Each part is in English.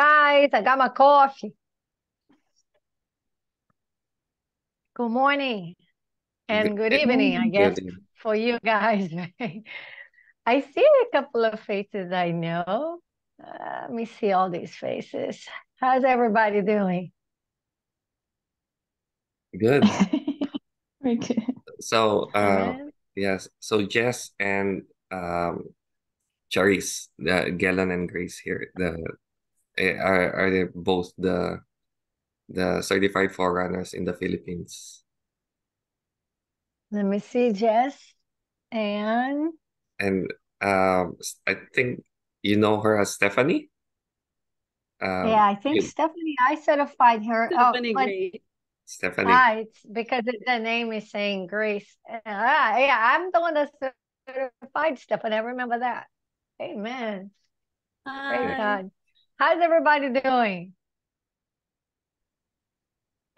guys. I got my coffee. Good morning and good evening, I guess, for you guys. I see a couple of faces I know. Uh, let me see all these faces. How's everybody doing? Good. Very good. So, uh, yes, so Jess and um, Charis, the Galen and Grace here, the are are they both the the certified forerunners in the Philippines? Let me see, Jess. And And um, s- I think you know her as Stephanie. Um, yeah, I think you- Stephanie, I certified her. Oh, Stephanie but Gray. Stephanie. ah, it's because it, the name is saying Grace. Ah, yeah, I'm the one that certified Stephanie. I remember that. Amen. Praise God. How's everybody doing?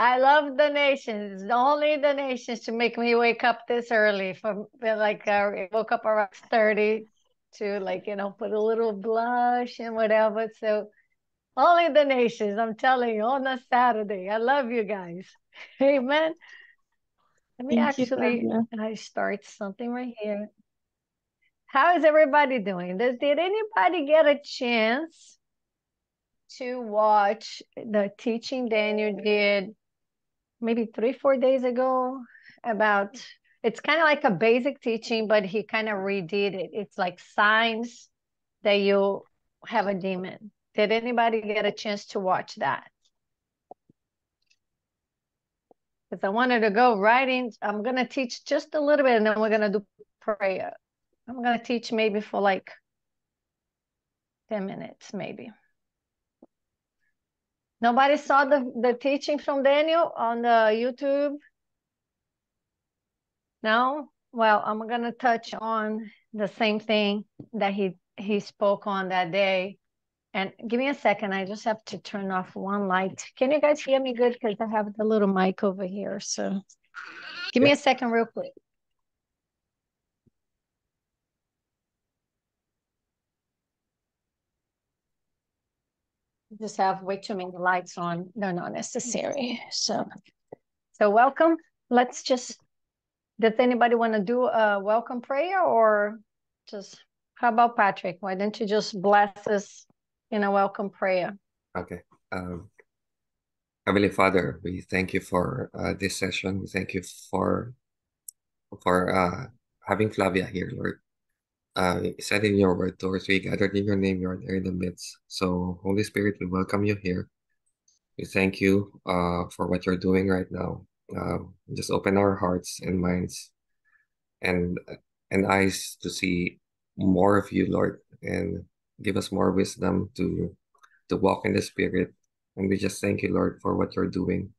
I love the nations. Only the nations to make me wake up this early. From like uh, I woke up around 30 to like, you know, put a little blush and whatever. So only the nations, I'm telling you, on a Saturday. I love you guys. Amen. Let me Thank actually. I start something right here. How is everybody doing? Does did anybody get a chance to watch the teaching Daniel did maybe three, four days ago about it's kind of like a basic teaching, but he kind of redid it. It's like signs that you have a demon. Did anybody get a chance to watch that? Because I wanted to go right in. I'm going to teach just a little bit and then we're going to do prayer. I'm going to teach maybe for like 10 minutes, maybe. Nobody saw the, the teaching from Daniel on the YouTube? No? Well, I'm going to touch on the same thing that he he spoke on that day. And give me a second. I just have to turn off one light. Can you guys hear me good? Because I have the little mic over here. So give me a second real quick. Just have way too many lights on. They're not necessary. So so welcome. Let's just does anybody want to do a welcome prayer or just how about Patrick? Why don't you just bless us in a welcome prayer? Okay. Um, Heavenly Father, we thank you for uh, this session. We thank you for for uh, having Flavia here, Lord. Uh, you said in your word, towards we gathered in your name, you are in the midst. So, Holy Spirit, we welcome you here. We thank you uh, for what you're doing right now. Uh, just open our hearts and minds and and eyes to see more of you, Lord, and give us more wisdom to to walk in the Spirit. And we just thank you, Lord, for what you're doing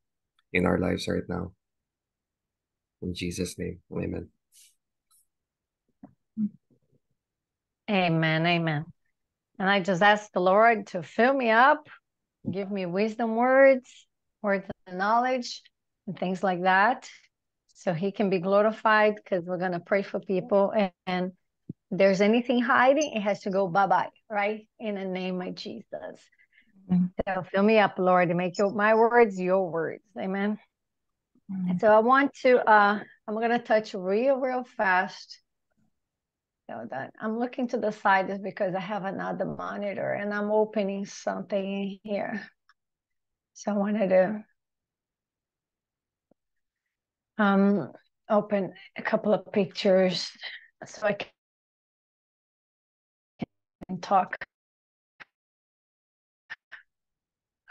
in our lives right now. In Jesus' name, Amen. Amen. Amen. And I just ask the Lord to fill me up, give me wisdom words, words of knowledge, and things like that. So he can be glorified because we're going to pray for people. And, and if there's anything hiding, it has to go bye bye, right? In the name of Jesus. Mhm. So fill me up, Lord, and make your, my words your words. Amen. Mhm. So I want to, uh, I'm going to touch real, real fast. That I'm looking to the side is because I have another monitor and I'm opening something in here. So I wanted to um, open a couple of pictures so I can talk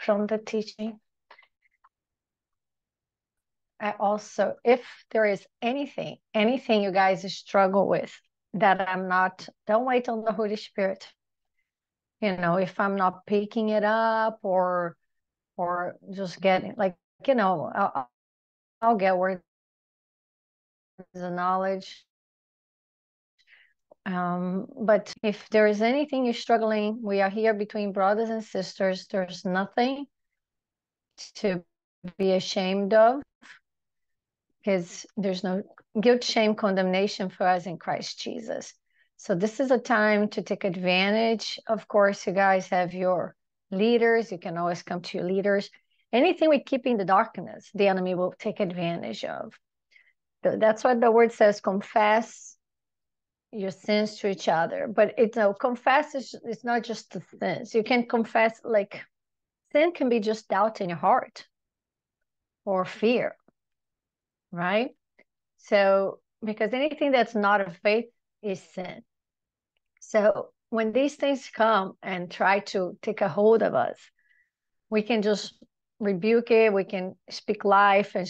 from the teaching. I also, if there is anything, anything you guys struggle with that I'm not, don't wait on the Holy Spirit. You know, if I'm not picking it up or or just getting like, you know, I'll, I'll get words of knowledge. Um, but if there is anything you're struggling, we are here between brothers and sisters. There's nothing to be ashamed of because there's no guilt, shame, condemnation for us in Christ Jesus. So this is a time to take advantage. Of course, you guys have your leaders. You can always come to your leaders. Anything we keep in the darkness, the enemy will take advantage of. That's what the word says confess your sins to each other. But it's no confess is it's not just the sins. You can confess like sin can be just doubt in your heart or fear, right? So because anything that's not of faith is sin. So when these things come and try to take a hold of us, we can just rebuke it. We can speak life and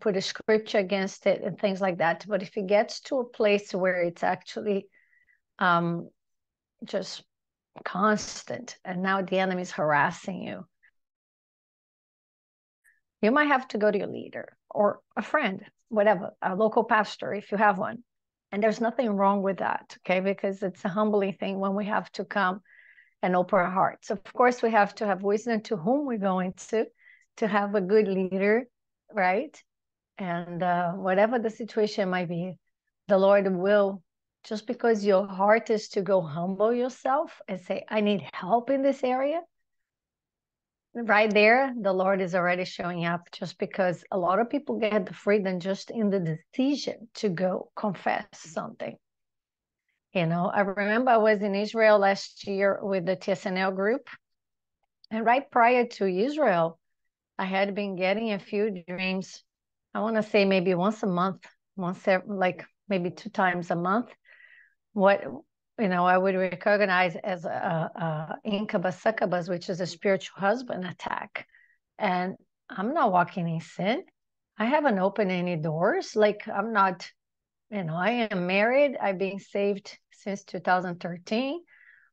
put a scripture against it and things like that. But if it gets to a place where it's actually um, just constant, and now the enemy is harassing you, you might have to go to your leader or a friend, whatever, a local pastor if you have one. And there's nothing wrong with that, okay? Because it's a humbling thing when we have to come and open our hearts. Of course, we have to have wisdom to whom we're going to, to have a good leader, right? And uh, whatever the situation might be, the Lord will, just because your heart is to go humble yourself and say, I need help in this area, right there, the Lord is already showing up just because a lot of people get the freedom just in the decision to go confess something. You know, I remember I was in Israel last year with the TSNL group. And right prior to Israel, I had been getting a few dreams. I want to say maybe once a month, once like maybe two times a month. What you know, I would recognize as uh, uh, a, a incubus succubus, which is a spiritual husband attack. And I'm not walking in sin. I haven't opened any doors. Like I'm not, you know, I am married. I've been saved since 2013.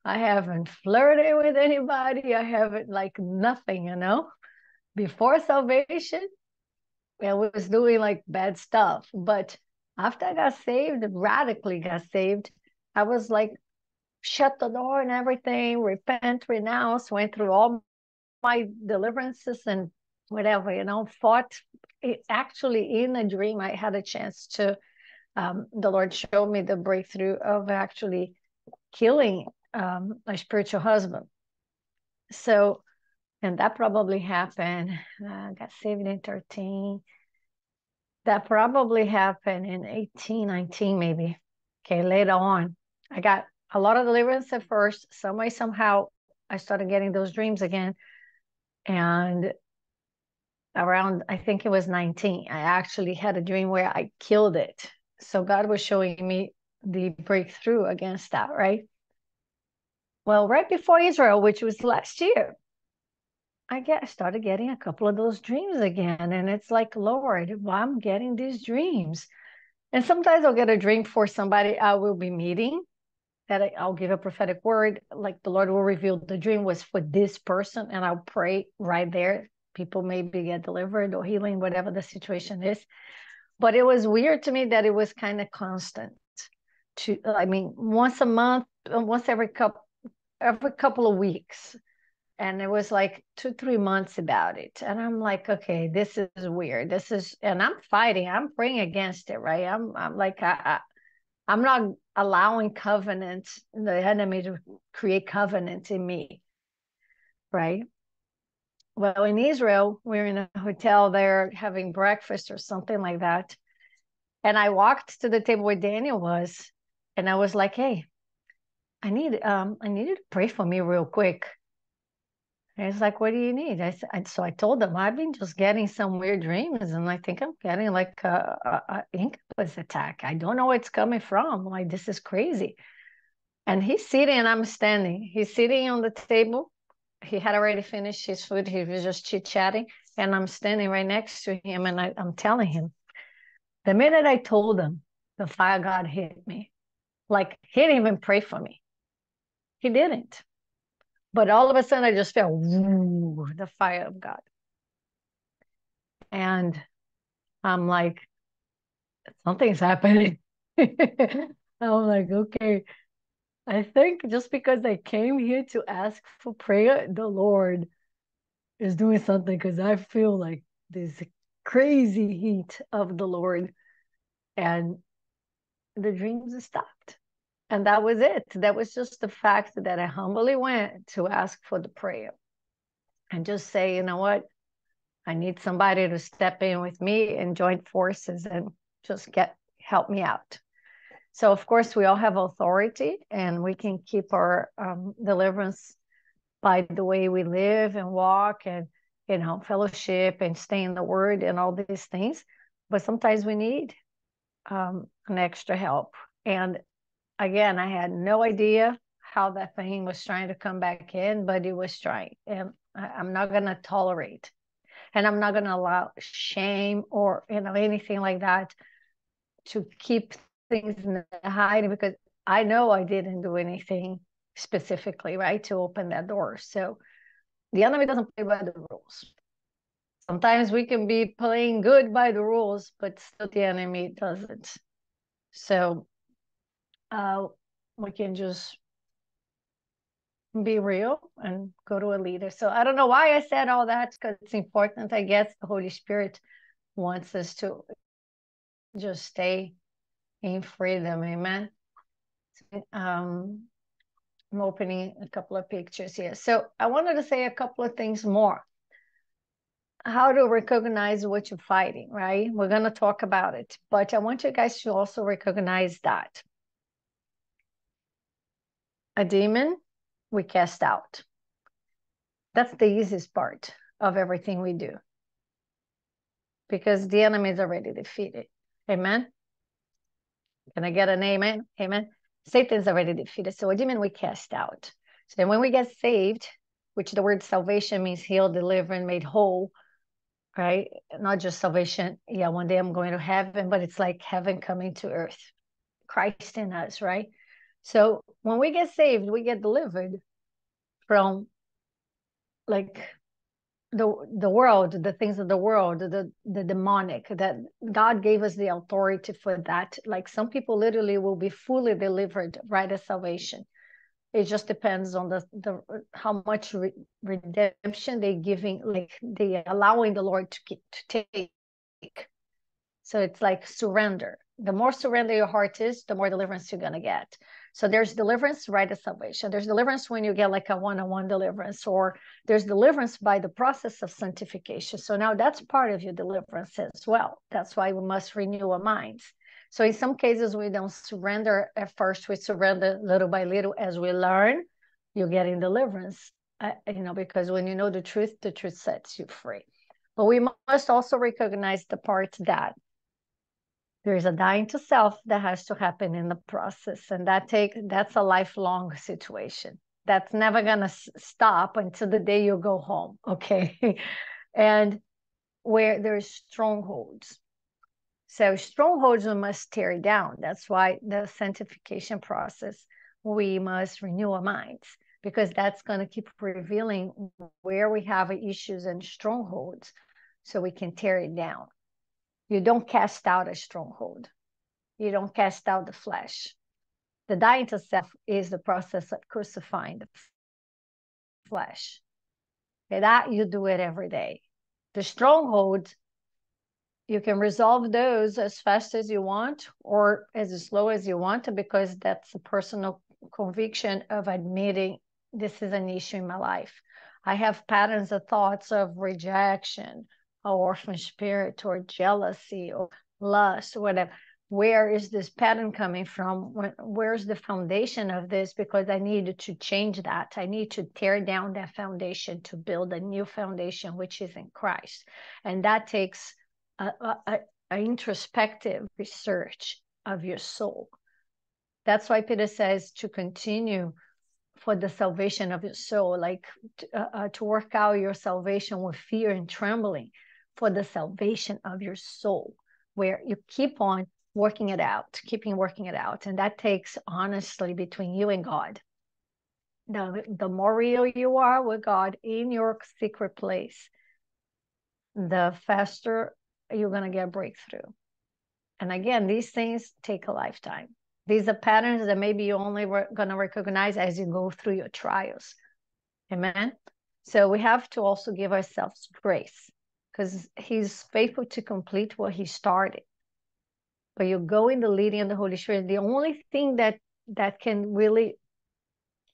I haven't flirted with anybody. I haven't like nothing, you know. Before salvation, I was doing like bad stuff. But after I got saved, radically got saved, I was like, shut the door and everything, repent, renounce, went through all my deliverances and whatever, you know, fought. It actually, in a dream, I had a chance to, um, the Lord showed me the breakthrough of actually killing um, my spiritual husband. So, and that probably happened, uh, got saved in 13. That probably happened in 18, 19, maybe. Okay, later on. I got a lot of deliverance at first. Some way, somehow, I started getting those dreams again. And around, I think it was 19, I actually had a dream where I killed it. So God was showing me the breakthrough against that, right? Well, right before Israel, which was last year, I get I started getting a couple of those dreams again. And it's like, Lord, I'm getting these dreams. And sometimes I'll get a dream for somebody I will be meeting that I'll give a prophetic word, like the Lord will reveal the dream was for this person, and I'll pray right there. People maybe get delivered or healing, whatever the situation is. But it was weird to me that it was kind of constant. To I mean, once a month, uh, once every couple every couple of weeks. And it was like two, three months about it. And I'm like, okay, this is weird. This is, and I'm fighting. I'm praying against it, right? I'm, I'm like, I, I I'm not allowing covenant, the enemy to create covenant in me. Right. Well, in Israel, we are in a hotel there having breakfast or something like that. And I walked to the table where Daniel was, and I was like, hey, I need um I needed to pray for me real quick. And it's like, what do you need? I said, so I told them I've been just getting some weird dreams, and I think I'm getting like a, a, a incubus attack. I don't know where it's coming from. Like this is crazy. And he's sitting, and I'm standing. He's sitting on the table. He had already finished his food. He was just chit chatting, and I'm standing right next to him, and I, I'm telling him. The minute I told him, the fire God hit me. Like he didn't even pray for me. He didn't. But all of a sudden, I just felt woo, the fire of God. And I'm like, something's happening. I'm like, okay. I think just because I came here to ask for prayer, the Lord is doing something because I feel like this crazy heat of the Lord. And the dreams stopped. And that was it. That was just the fact that I humbly went to ask for the prayer. and just say, you know what? I need somebody to step in with me and join forces and just get help me out. So of course we all have authority and we can keep our um, deliverance by the way we live and walk and you know fellowship and stay in the word and all these things. But sometimes we need um, an extra help. And again, I had no idea how that thing was trying to come back in, but it was trying. And I, I'm not going to tolerate. And I'm not going to allow shame or, you know, anything like that to keep things in the hiding because I know I didn't do anything specifically, right, to open that door. So the enemy doesn't play by the rules. Sometimes we can be playing good by the rules, but still the enemy doesn't. So uh, we can just be real and go to a leader. So I don't know why I said all that because it's important. I guess the Holy Spirit wants us to just stay in freedom. Amen. Um, I'm opening a couple of pictures here. So I wanted to say a couple of things more. How to recognize what you're fighting, right? We're going to talk about it, but I want you guys to also recognize that a demon we cast out. That's the easiest part of everything we do because the enemy is already defeated. Amen. Can I get an amen? Amen. Satan's already defeated. So a demon we cast out. So then when we get saved, which the word salvation means healed, delivered, made whole, right? Not just salvation. Yeah, one day I'm going to heaven, but it's like heaven coming to earth. Christ in us, right? So when we get saved, we get delivered from like the the world, the things of the world, the the demonic. That God gave us the authority for that. Like some people literally will be fully delivered right at salvation. It just depends on the the how much re- redemption they giving, like they allowing the Lord to get, to take. So it's like surrender. The more surrender your heart is, the more deliverance you're gonna get. So there's deliverance right at salvation. There's deliverance when you get like a one-on-one deliverance, or there's deliverance by the process of sanctification. So now that's part of your deliverance as well. That's why we must renew our minds. So in some cases we don't surrender at first. We surrender little by little as we learn. You're getting deliverance, uh, you know, because when you know the truth, the truth sets you free. But we must also recognize the part that there's a dying to self that has to happen in the process and that take that's a lifelong situation. That's never going to stop until the day you go home okay? And where there's strongholds. So strongholds we must tear down. That's why the sanctification process we must renew our minds because that's going to keep revealing where we have issues and strongholds so we can tear it down you don't cast out a stronghold. You don't cast out the flesh. The dying to self is the process of crucifying the flesh. That you do it every day. The stronghold, you can resolve those as fast as you want or as slow as you want because that's a personal conviction of admitting this is an issue in my life. I have patterns of thoughts of rejection, orphan spirit or jealousy or lust or whatever. Where is this pattern coming from? Where's the foundation of this? Because i need to change that. I need to tear down that foundation to build a new foundation which is in christ. And that takes a, a, a, introspective research of your soul. That's why peter says to continue for the salvation of your soul like uh, uh, to work out your salvation with fear and trembling for the salvation of your soul, where you keep on working it out, keeping working it out. And that takes honestly between you and God. The, the more real you are with God in your secret place, the faster you're going to get breakthrough. And again, these things take a lifetime. These are patterns that maybe you're only re- going to recognize as you go through your trials. Amen. So we have to also give ourselves grace because he's faithful to complete what he started. But you go in the leading of the Holy Spirit. The only thing that that can really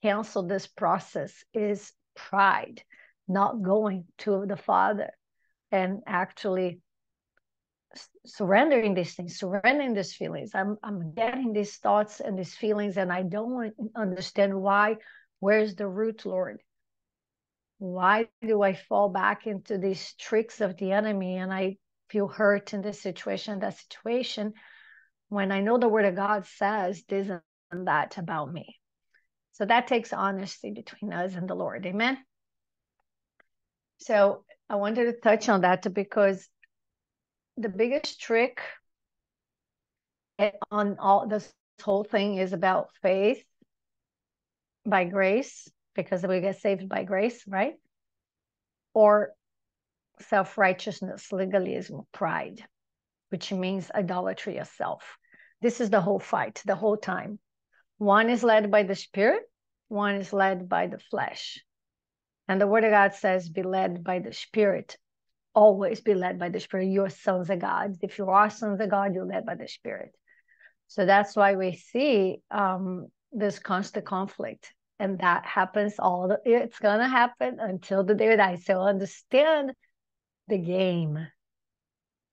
cancel this process is pride. not going to the Father and actually surrendering these things, surrendering these feelings. I'm I'm getting these thoughts and these feelings, and I don't understand why. Where's the root, Lord? Why do I fall back into these tricks of the enemy and I feel hurt in this situation, that situation, when I know the word of God says this and that about me? So that takes honesty between us and the Lord. Amen. So I wanted to touch on that because the biggest trick on all this whole thing is about faith by grace because we get saved by grace, right? Or self righteousness, legalism, pride, which means idolatry of self. This is the whole fight, the whole time. One is led by the spirit, one is led by the flesh. And the word of God says, be led by the spirit. Always be led by the spirit. You're sons of God. If you are sons of God, you're led by the spirit. So that's why we see um, this constant conflict. And that happens all the, it's gonna happen until the day we die. So understand the game.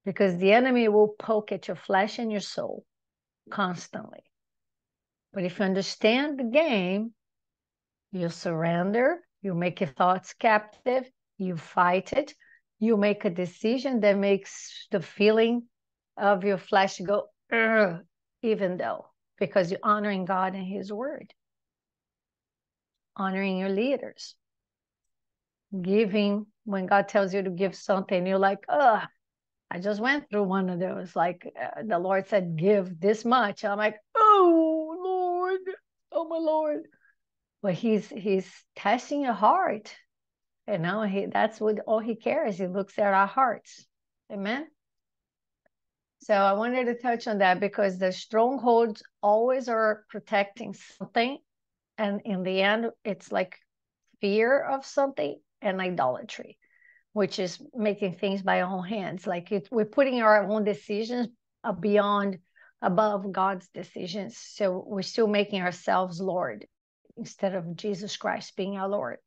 Because the enemy will poke at your flesh and your soul constantly. But if you understand the game, you surrender, you make your thoughts captive, you fight it, you make a decision that makes the feeling of your flesh go, even though, because you're honoring God and His word, honoring your leaders, giving when God tells you to give something, you're like, oh, I just went through one of those. Like uh, the Lord said, give this much. I'm like, oh Lord, oh my Lord. But he's he's testing your heart. You know he that's what all he cares. He looks at our hearts. Amen? So i wanted to touch on that because the strongholds always are protecting something and in the end it's like fear of something and idolatry which is making things by our own hands like it, we're putting our own decisions beyond above god's decisions so we're still making ourselves lord instead of Jesus Christ being our Lord.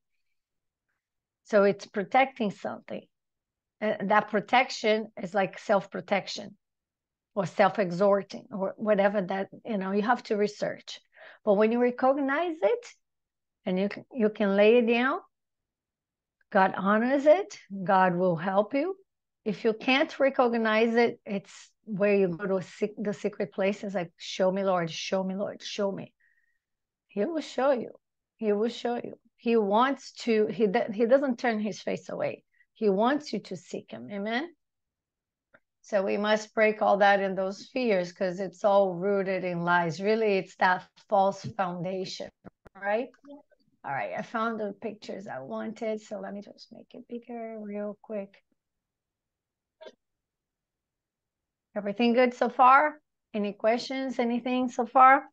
So it's protecting something. And that protection is like self protection or self exhorting or whatever that, you know, you have to research. But when you recognize it and you can, you can lay it down, God honors it, God will help you. If you can't recognize it, it's where you go to the secret places like, show me, Lord, show me, Lord, show me. He will show you. He will show you. He wants to, he, he doesn't turn his face away. He wants you to seek him. Amen. So we must break all that in those fears because it's all rooted in lies. Really, it's that false foundation, right? All right, I found the pictures I wanted. So let me just make it bigger real quick. Everything good so far? Any questions? Anything so far?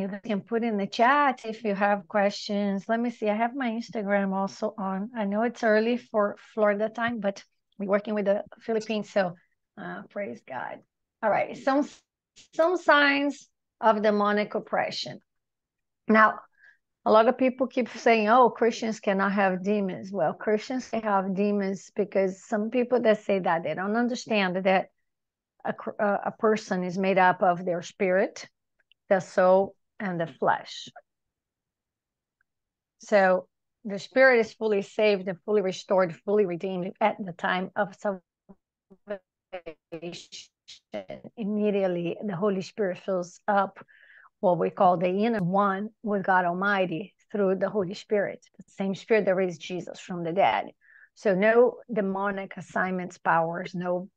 You can put in the chat if you have questions. Let me see. I have my Instagram also on. I know it's early for Florida time, but we're working with the Philippines, so uh, praise God. All right, some some signs of demonic oppression. Now, a lot of people keep saying, "Oh, Christians cannot have demons." Well, Christians can have demons because some people that say that they don't understand that a, a person is made up of their spirit, the soul, and the flesh. So the spirit is fully saved and fully restored, fully redeemed at the time of salvation. Immediately, the Holy Spirit fills up what we call the inner one with God Almighty through the Holy Spirit, the same Spirit that raised Jesus from the dead. So, no demonic assignments, powers, no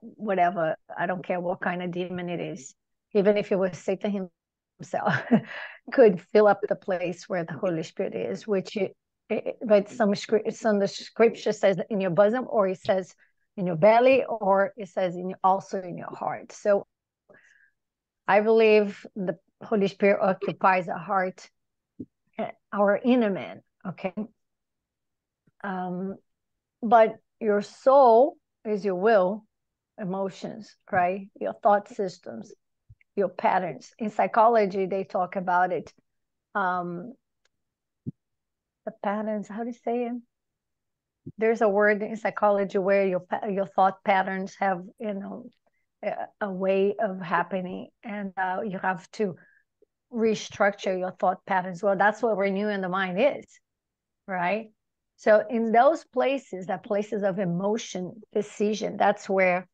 whatever, I don't care what kind of demon it is, even if it was Satan himself could fill up the place where the Holy Spirit is, which it, it, but some script, some the scripture says in your bosom, or it says in your belly, or it says in also in your heart. So I believe the Holy Spirit occupies our heart, eh, our inner man. Okay. Um, but your soul is your will, emotions, right? Your thought systems, your patterns. In psychology, they talk about it um, the patterns. How do you say it? There's a word in psychology where your your thought patterns have you know a, a way of happening, and uh, you have to restructure your thought patterns. Well, that's what renewing the mind is, right? So in those places, that places of emotion, decision, that's where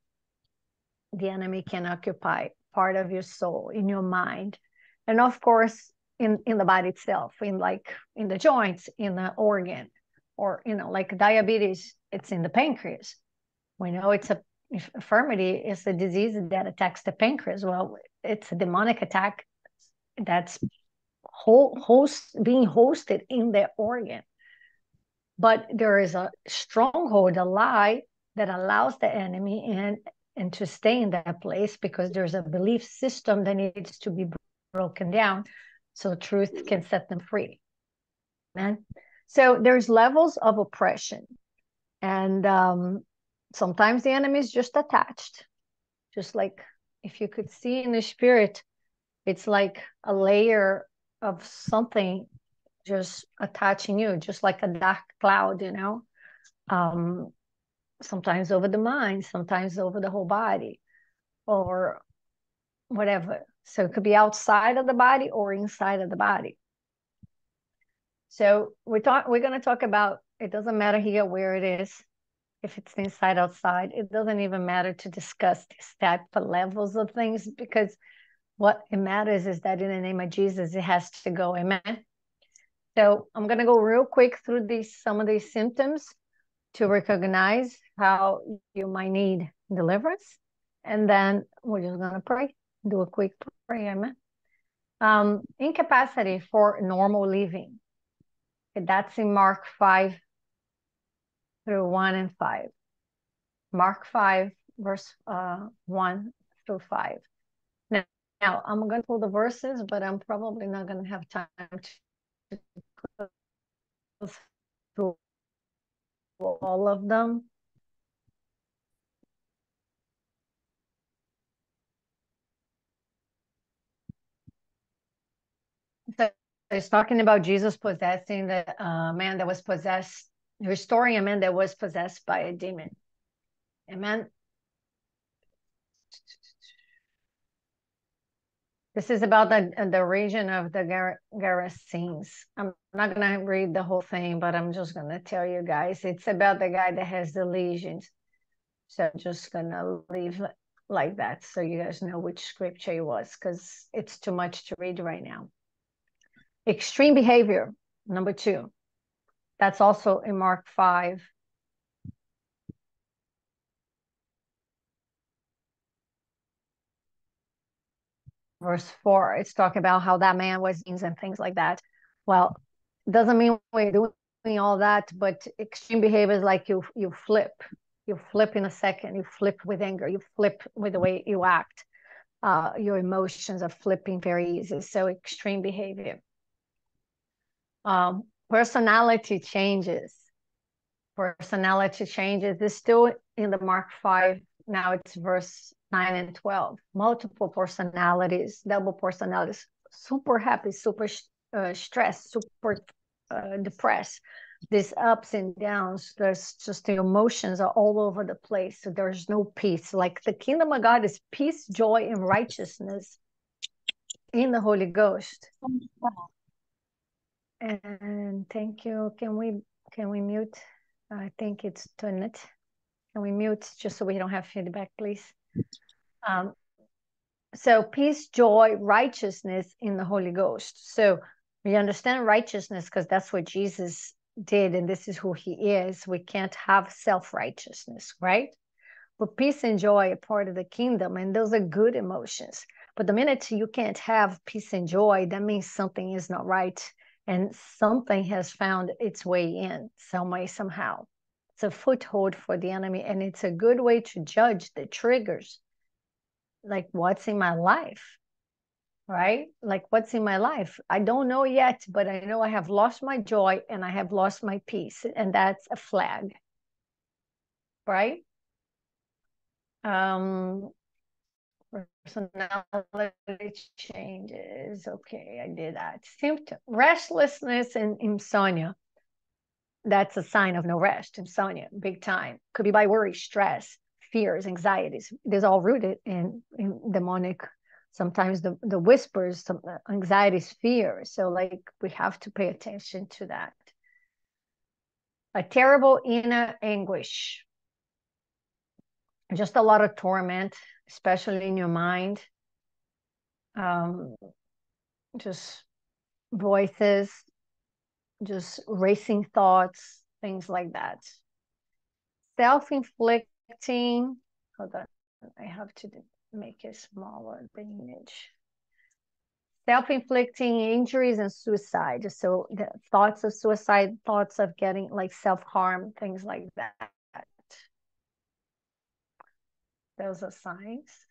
the enemy can occupy part of your soul in your mind. And of course in in the body itself in like in the joints in the organ or you know like diabetes it's in the pancreas. We know it's a infirmity is a disease that attacks the pancreas. Well it's a demonic attack that's whole, host being hosted in the organ. But there is a stronghold a lie that allows the enemy in and to stay in that place because there's a belief system that needs to be broken down so truth can set them free. Man so there's levels of oppression. And um, sometimes the enemy is just attached. Just like if you could see in the spirit it's like a layer of something just attaching you just like a dark cloud you know? Um, sometimes over the mind, sometimes over the whole body, or whatever. So it could be outside of the body or inside of the body. So we talk we're gonna talk about it doesn't matter here where it is, if it's inside, outside, it doesn't even matter to discuss these type of levels of things because what it matters is that in the name of Jesus, it has to go. Amen. So I'm gonna go real quick through these some of these symptoms to recognize how you might need deliverance. And then we're just going to pray, do a quick prayer, amen. Um, incapacity for normal living. That's in Mark 5 through 1 and 5. Mark 5, verse uh, 1 through 5. Now, now I'm going to pull the verses, but I'm probably not going to have time to go through all of them. So it's talking about Jesus possessing the uh, man that was possessed, restoring a man that was possessed by a demon. Amen. This is about the the region of the Gerasenes. I'm not gonna read the whole thing, but I'm just gonna tell you guys. It's about the guy that has the legions. So I'm just gonna leave like that so you guys know which scripture it was because it's too much to read right now. Extreme behavior, number two. That's also in Mark 5, verse 4 it's talking about how that man was and things like that. Well doesn't mean we're doing all that but extreme behavior is like you you flip you flip in a second you flip with anger you flip with the way you act. Uh, your emotions are flipping very easy so extreme behavior. Um, personality changes. Personality changes. Is still in the mark 5 now it's verse 9 and 12 multiple personalities double personalities. Super happy super uh, stressed super uh, depressed. These ups and downs there's just the emotions are all over the place. So there's no peace. Like the kingdom of god is peace joy and righteousness in the holy ghost. And thank you. Can we can we mute? I think it's it. can we mute just so we don't have feedback please um, so peace, joy, righteousness in the Holy Ghost. So we understand righteousness because that's what Jesus did, and this is who he is. We can't have self-righteousness, right? But peace and joy are part of the kingdom, and those are good emotions. But the minute you can't have peace and joy, that means something is not right, and something has found its way in some way, somehow. It's a foothold for the enemy, and it's a good way to judge the triggers like what's in my life right like what's in my life i don't know yet but i know i have lost my joy and i have lost my peace and that's a flag right um personality changes. Okay, I did that. Symptom restlessness and insomnia. That's a sign of no rest, insomnia, big time. Could be by worry, stress, fears, anxieties. These all rooted in, in demonic. Sometimes the, the whispers, some anxieties, fears. So like we have to pay attention to that. A terrible inner anguish. Just a lot of torment, especially in your mind. Um, just voices, just racing thoughts, things like that. Self inflicting, hold on, I have to make it smaller, the image. Self inflicting injuries and suicide. So, the thoughts of suicide, thoughts of getting like self harm, things like that. Those are signs.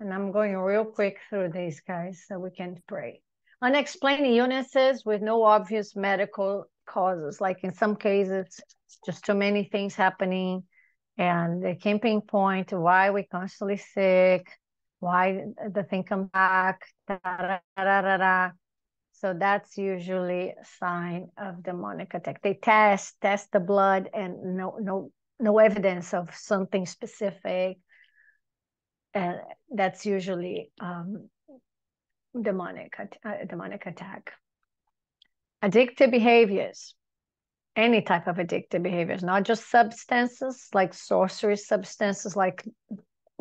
And I'm going real quick through these guys so we can pray. Unexplained illnesses with no obvious medical causes. Like in some cases, just too many things happening, and they can pinpoint why we're constantly sick, why the thing come back. Da, da, da, da, da. So that's usually a sign of demonic attack. They test test the blood and no no no evidence of something specific, and that's usually um, demonic uh, demonic attack. Addictive behaviors, any type of addictive behaviors, not just substances like sorcery substances like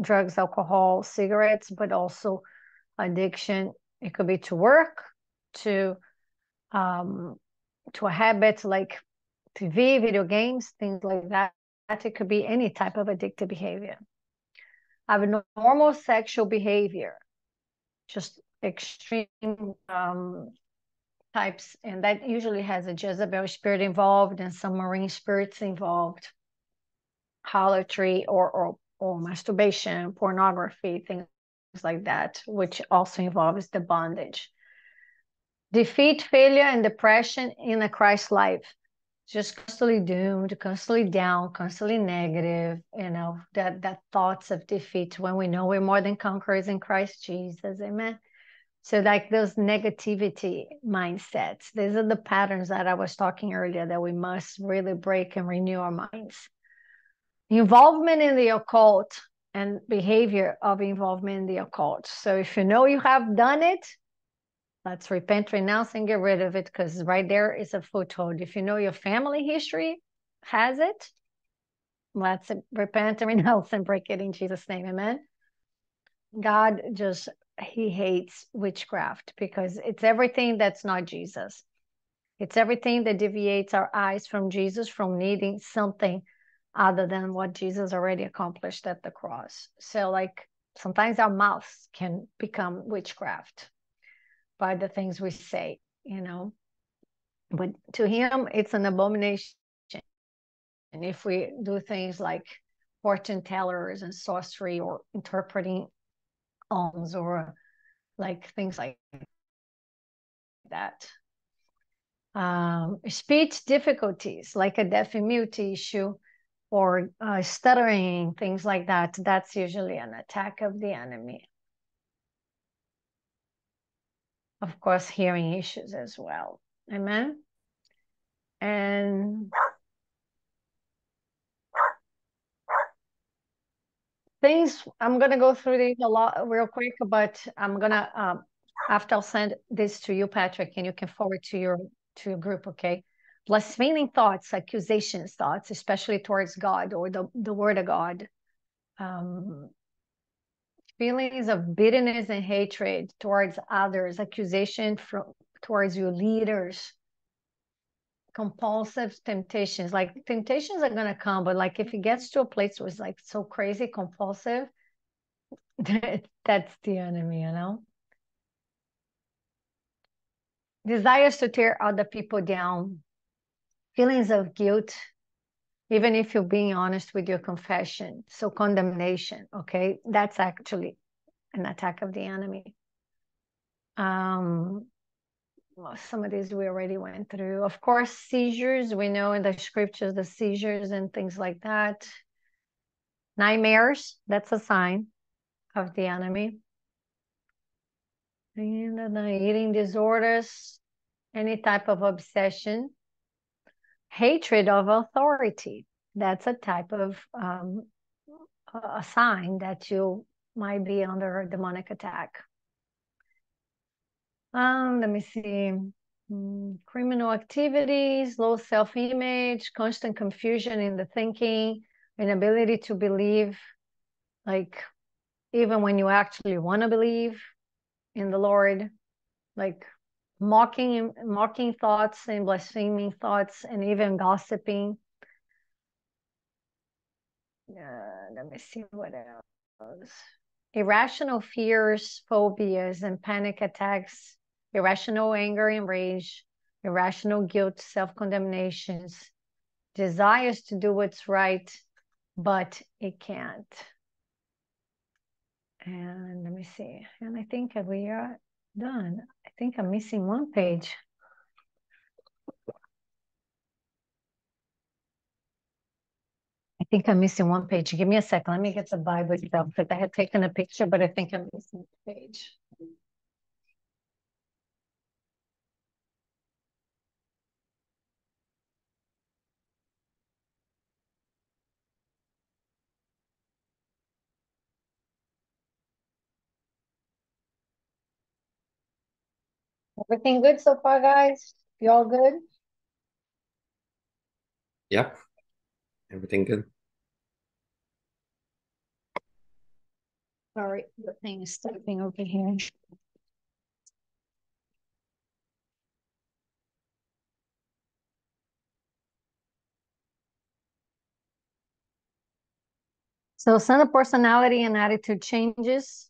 drugs, alcohol, cigarettes, but also addiction. It could be to work, to um, to a habit like TV, video games, things like that. It could be any type of addictive behavior. Abnormal sexual behavior, just extreme um, types, and that usually has a Jezebel spirit involved and some marine spirits involved, harlotry or, or, or masturbation, pornography, things like that, which also involves the bondage. Defeat, failure, and depression in a Christ life. Just constantly doomed, constantly down, constantly negative, you know, that that thoughts of defeat when we know we're more than conquerors in Christ Jesus. Amen. So, like those negativity mindsets, these are the patterns that I was talking earlier that we must really break and renew our minds. Involvement in the occult and behavior of involvement in the occult. So, if you know you have done it, let's repent, renounce, and get rid of it because right there is a foothold. If you know your family history has it, let's repent and renounce and break it in Jesus' name. Amen. God just he hates witchcraft because it's everything that's not Jesus. It's everything that deviates our eyes from Jesus, from needing something other than what Jesus already accomplished at the cross. So, like, sometimes our mouths can become witchcraft by the things we say, you know. But to him, it's an abomination. And if we do things like fortune tellers and sorcery or interpreting alms or like things like that. Um, speech difficulties, like a deaf and mute issue or uh, stuttering, things like that, that's usually an attack of the enemy. Of course, hearing issues as well. Amen. And things i'm going to go through these a lot real quick but i'm going to um, after i'll send this to you patrick and you can forward to your to your group okay? Blaspheming thoughts accusations thoughts especially towards god or the, the word of god. Um, feelings of bitterness and hatred towards others accusation from towards your leaders compulsive temptations. Like temptations are going to come but like if it gets to a place where it's like so crazy compulsive that's the enemy you know? Desires to tear other people down. Feelings of guilt even if you're being honest with your confession. So condemnation okay? That's actually an attack of the enemy. Um some of these we already went through. Of course, seizures, we know in the scriptures the seizures and things like that. Nightmares, that's a sign. of the enemy. And the eating disorders, any type of obsession, hatred of authority. That's a type of um, a sign that you might be under a demonic attack. Um, let me see. Mm, criminal activities, low self-image, constant confusion in the thinking, inability to believe, like even when you actually want to believe in the Lord, like mocking mocking thoughts and blaspheming thoughts and even gossiping. Uh, let me see what else. Irrational fears, phobias, and panic attacks irrational anger and rage, irrational guilt, self condemnations, desires to do what's right, but it can't. And let me see. And I think we are done. I think I'm missing one page. I think I'm missing one page. Give me a second. Let me get the Bible itself because I had taken a picture, but I think I'm missing a page. Everything good so far, guys? You all good? Yep. Everything good. Sorry, the thing is stepping over here. So of personality and attitude changes,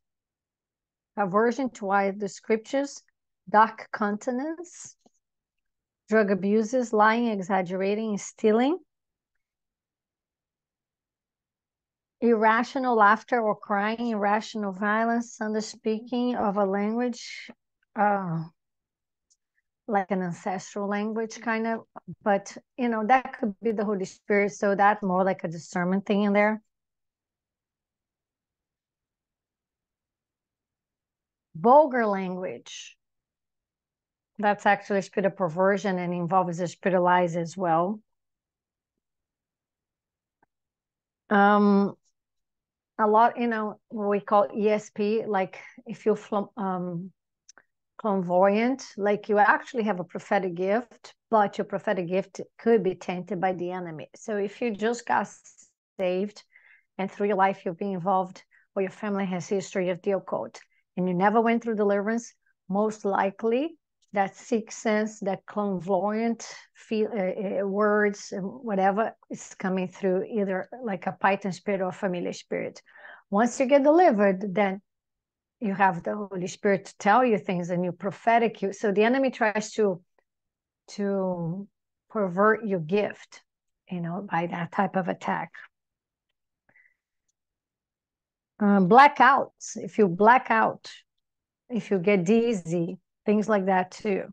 aversion to wide the scriptures, dark continence, drug abuses, lying, exaggerating, stealing, irrational laughter or crying, irrational violence, underspeaking of a language, uh, like an ancestral language kind of, but you know, that could be the Holy Spirit. So that's more like a discernment thing in there. Vulgar language, that's actually a spirit perversion and involves spirit lies as well. Um, a lot, you know, what we call ESP, like if you're um, clairvoyant, like you actually have a prophetic gift, but your prophetic gift could be tainted by the enemy. So if you just got saved and through your life you've been involved or your family has history of the occult and you never went through deliverance, most likely that sixth sense, that clairvoyant feel, uh, uh, words, whatever is coming through either like a Python spirit or familiar spirit. Once you get delivered, then you have the Holy Spirit to tell you things and you prophetic you. So the enemy tries to to pervert your gift, you know, by that type of attack. Um, blackouts. If you black out, if you get dizzy, things like that too.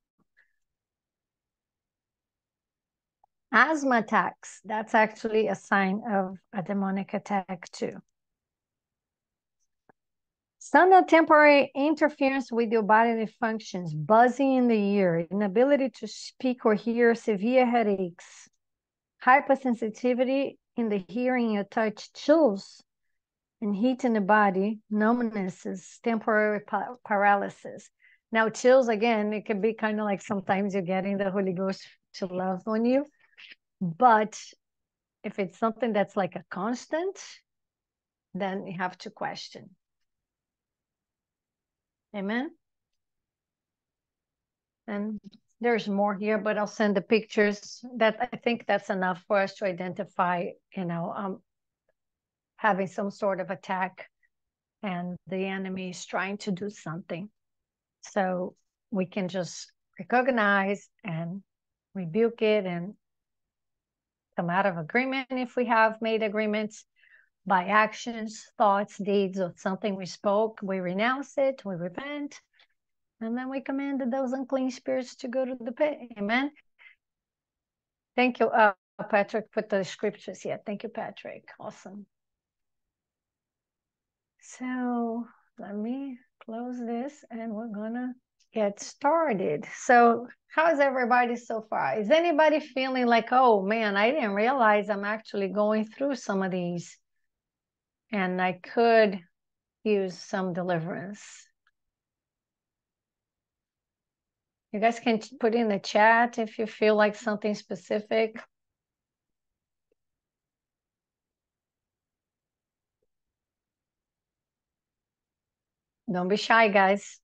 Asthma attacks, that's actually a sign of a demonic attack too. Some temporary interference with your bodily functions, buzzing in the ear, inability to speak or hear, severe headaches, hypersensitivity in the hearing or touch, chills and heat in the body, numbnesses, temporary paralysis. Now, chills again, it can be kind of like sometimes you're getting the Holy Ghost to love on you. But if it's something that's like a constant, then you have to question. Amen. And there's more here, but I'll send the pictures. That I think that's enough for us to identify, you know, um, having some sort of attack and the enemy is trying to do something. So we can just recognize and rebuke it and come out of agreement if we have made agreements by actions, thoughts, deeds, or something we spoke. We renounce it, we repent, and then we command those unclean spirits to go to the pit. Amen. Thank you, uh, Patrick, put the scriptures here. Thank you, Patrick. Awesome. So let me close this and we're gonna get started. So how's everybody so far? Is anybody feeling like, oh man, I didn't realize I'm actually going through some of these and I could use some deliverance? You guys can put in the chat if you feel like something specific. Don't be shy, guys.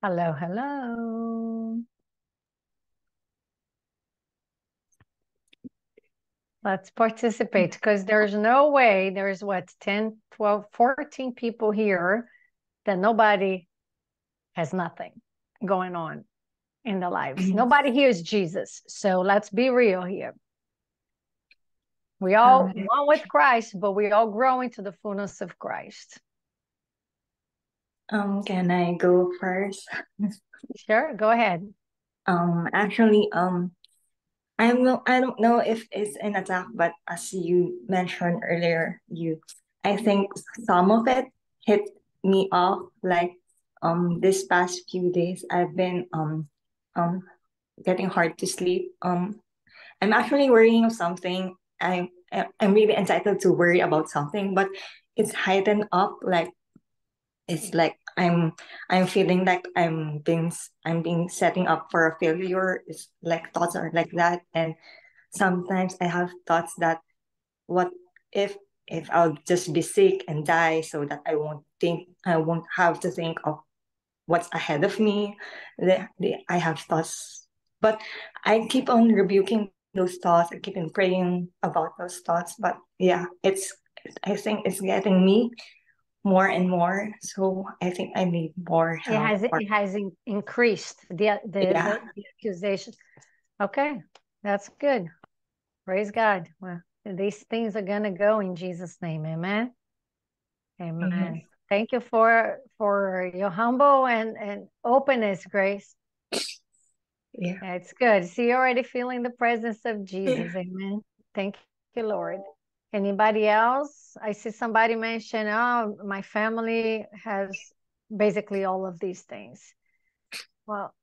Hello, hello. Let's participate because there's no way there's what 10, 12, 14 people here that nobody has nothing going on in their lives. Mm-hmm. Nobody here is Jesus. So let's be real here. We all one with Christ, but we all growing to the fullness of Christ. Um, can I go first? Sure, go ahead. Um, actually, um, I don't, I don't know if it's an attack, but as you mentioned earlier, you, I think some of it hit me off. Like, um, this past few days, I've been um, um, getting hard to sleep. Um, I'm actually worrying of something. I, I'm really entitled to worry about something, but it's heightened up. Like, it's like I'm I'm feeling like I'm being I'm being setting up for a failure. It's like thoughts are like that, and sometimes I have thoughts that what if if I'll just be sick and die so that I won't think I won't have to think of what's ahead of me. I have thoughts, but I keep on rebuking those thoughts. I keep on praying about those thoughts, but yeah, it's I think it's getting me more and more. So I think I need more It has it has in, increased the the, Yeah. the the accusation. Okay, that's good. Praise God. Well, these things are gonna go in Jesus' name. Amen. Amen. Thank you for for your humble and and openness, Grace. Yeah. It's good. See, you're already feeling the presence of Jesus. Amen. Thank you, Lord. Anybody else? I see somebody mention, oh, my family has basically all of these things. Well,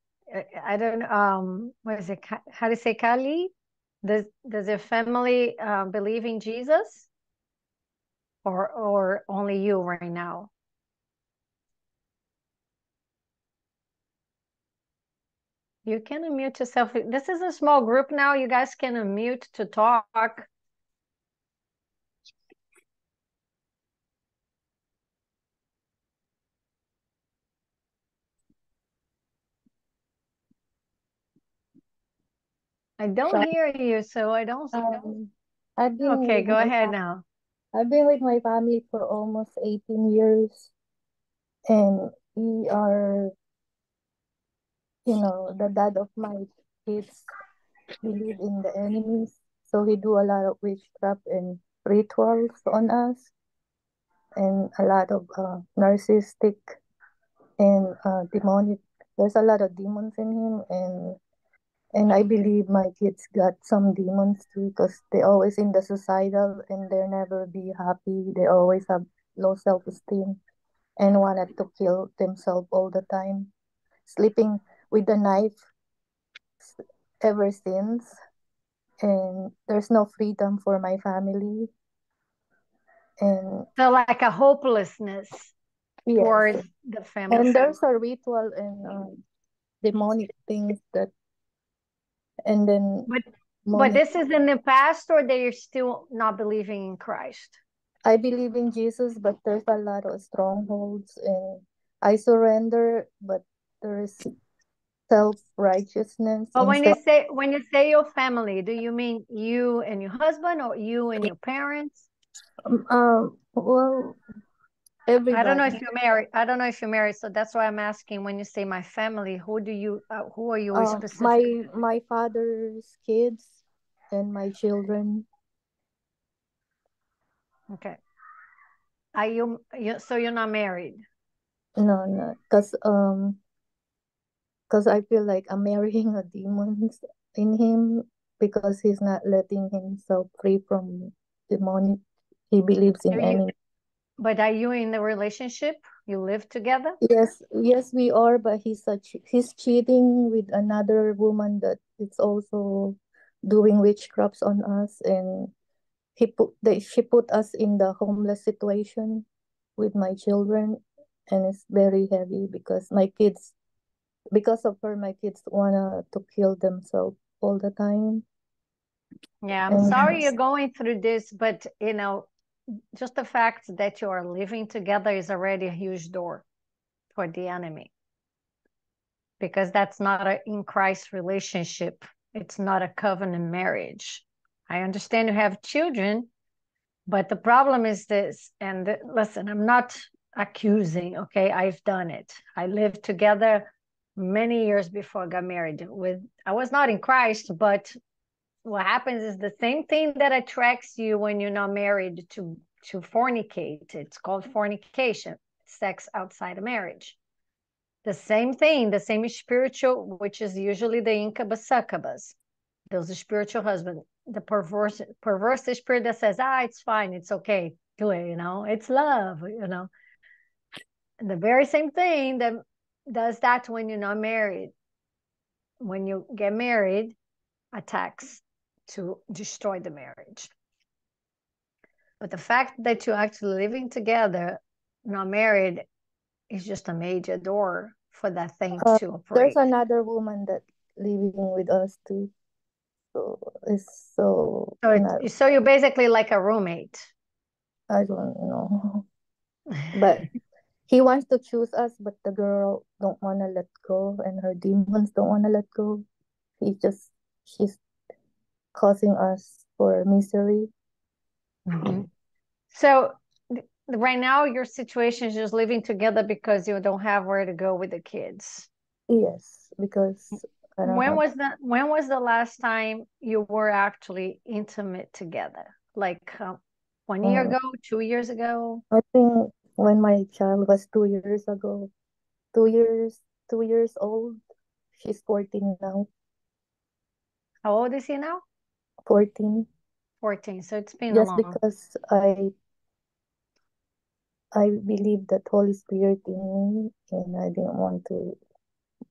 I- don't, um, what is it? How you say Kali? Does, does your family, uh, believe in Jesus? Or, or only you right now? You can unmute yourself. This is a small group now. You guys can unmute to talk. I don't hear you, so I don't. Um, I've been Okay, go ahead fam- now. I've been with my family for almost 18 years, and we are, you know, the dad of my kids believe in the enemies, so he do a lot of witchcraft and rituals on us, and a lot of uh, narcissistic and uh, demonic. There's a lot of demons in him, and And I believe my kids got some demons too, because they always in the societal and they never be happy. They always have low self-esteem and wanted to kill themselves all the time. Sleeping with the knife ever since. And there's no freedom for my family. And So like a hopelessness yes, towards the family. and there's a ritual and um, demonic things that, and then But but this is in the past, or they're still not believing in Christ. I believe in Jesus, but there's a lot of strongholds and I surrender, but there is self-righteousness But and when you say when you say your family, do you mean you and your husband, or you and your parents? um well I don't know if you're married. I don't know if you're married, so that's why I'm asking. When you say my family, who do you? Uh, who are you um specific? my my father's kids and my children Okay. Are you, you? So you're not married? no no because um because I feel like I'm marrying a demon in him because he's not letting himself free from demonic. He believes in enemy. But are you in the relationship? You live together? Yes, yes, we are, but he's che- he's cheating with another woman that is also doing witchcrafts on us, and he put they she put us in the homeless situation with my children, and it's very heavy because my kids, because of her, my kids wanna to kill themselves all the time. Yeah, I'm And- sorry you're going through this, but you know, just the fact that you are living together is already a huge door for the enemy. Because that's not a in Christ relationship. It's not a covenant marriage. I understand you have children, but the problem is this, and listen, I'm not accusing, okay? I've done it. I lived together many years before I got married with I was not in Christ, but what happens is the same thing that attracts you when you're not married to to fornicate. It's called fornication sex outside of marriage. The same thing the same spiritual which is usually the incubus succubus those spiritual husband the perverse perverse spirit that says ah it's fine it's okay do it you know? It's love you know? And the very same thing that does that when you're not married when you get married attacks to destroy the marriage. But the fact that you're actually living together, not married, is just a major door for that thing Uh, to operate. There's another woman that living with us too. So it's so So, it, so you're basically like a roommate. I don't know. But he wants to choose us, but the girl don't wanna let go, and her demons don't wanna let go. He just she's causing us for misery. Mhm. So right now, your situation is just living together because you don't have where to go with the kids. Yes, because When have was the when was the last time you were actually intimate together? Like uh, one year Uh, ago, two years ago? I think when my child was two years ago, two years, two years old, she's 14 now. How old is he now? 14. 14. So it's been Just long. because I I believe that Holy Spirit in me and I didn't want to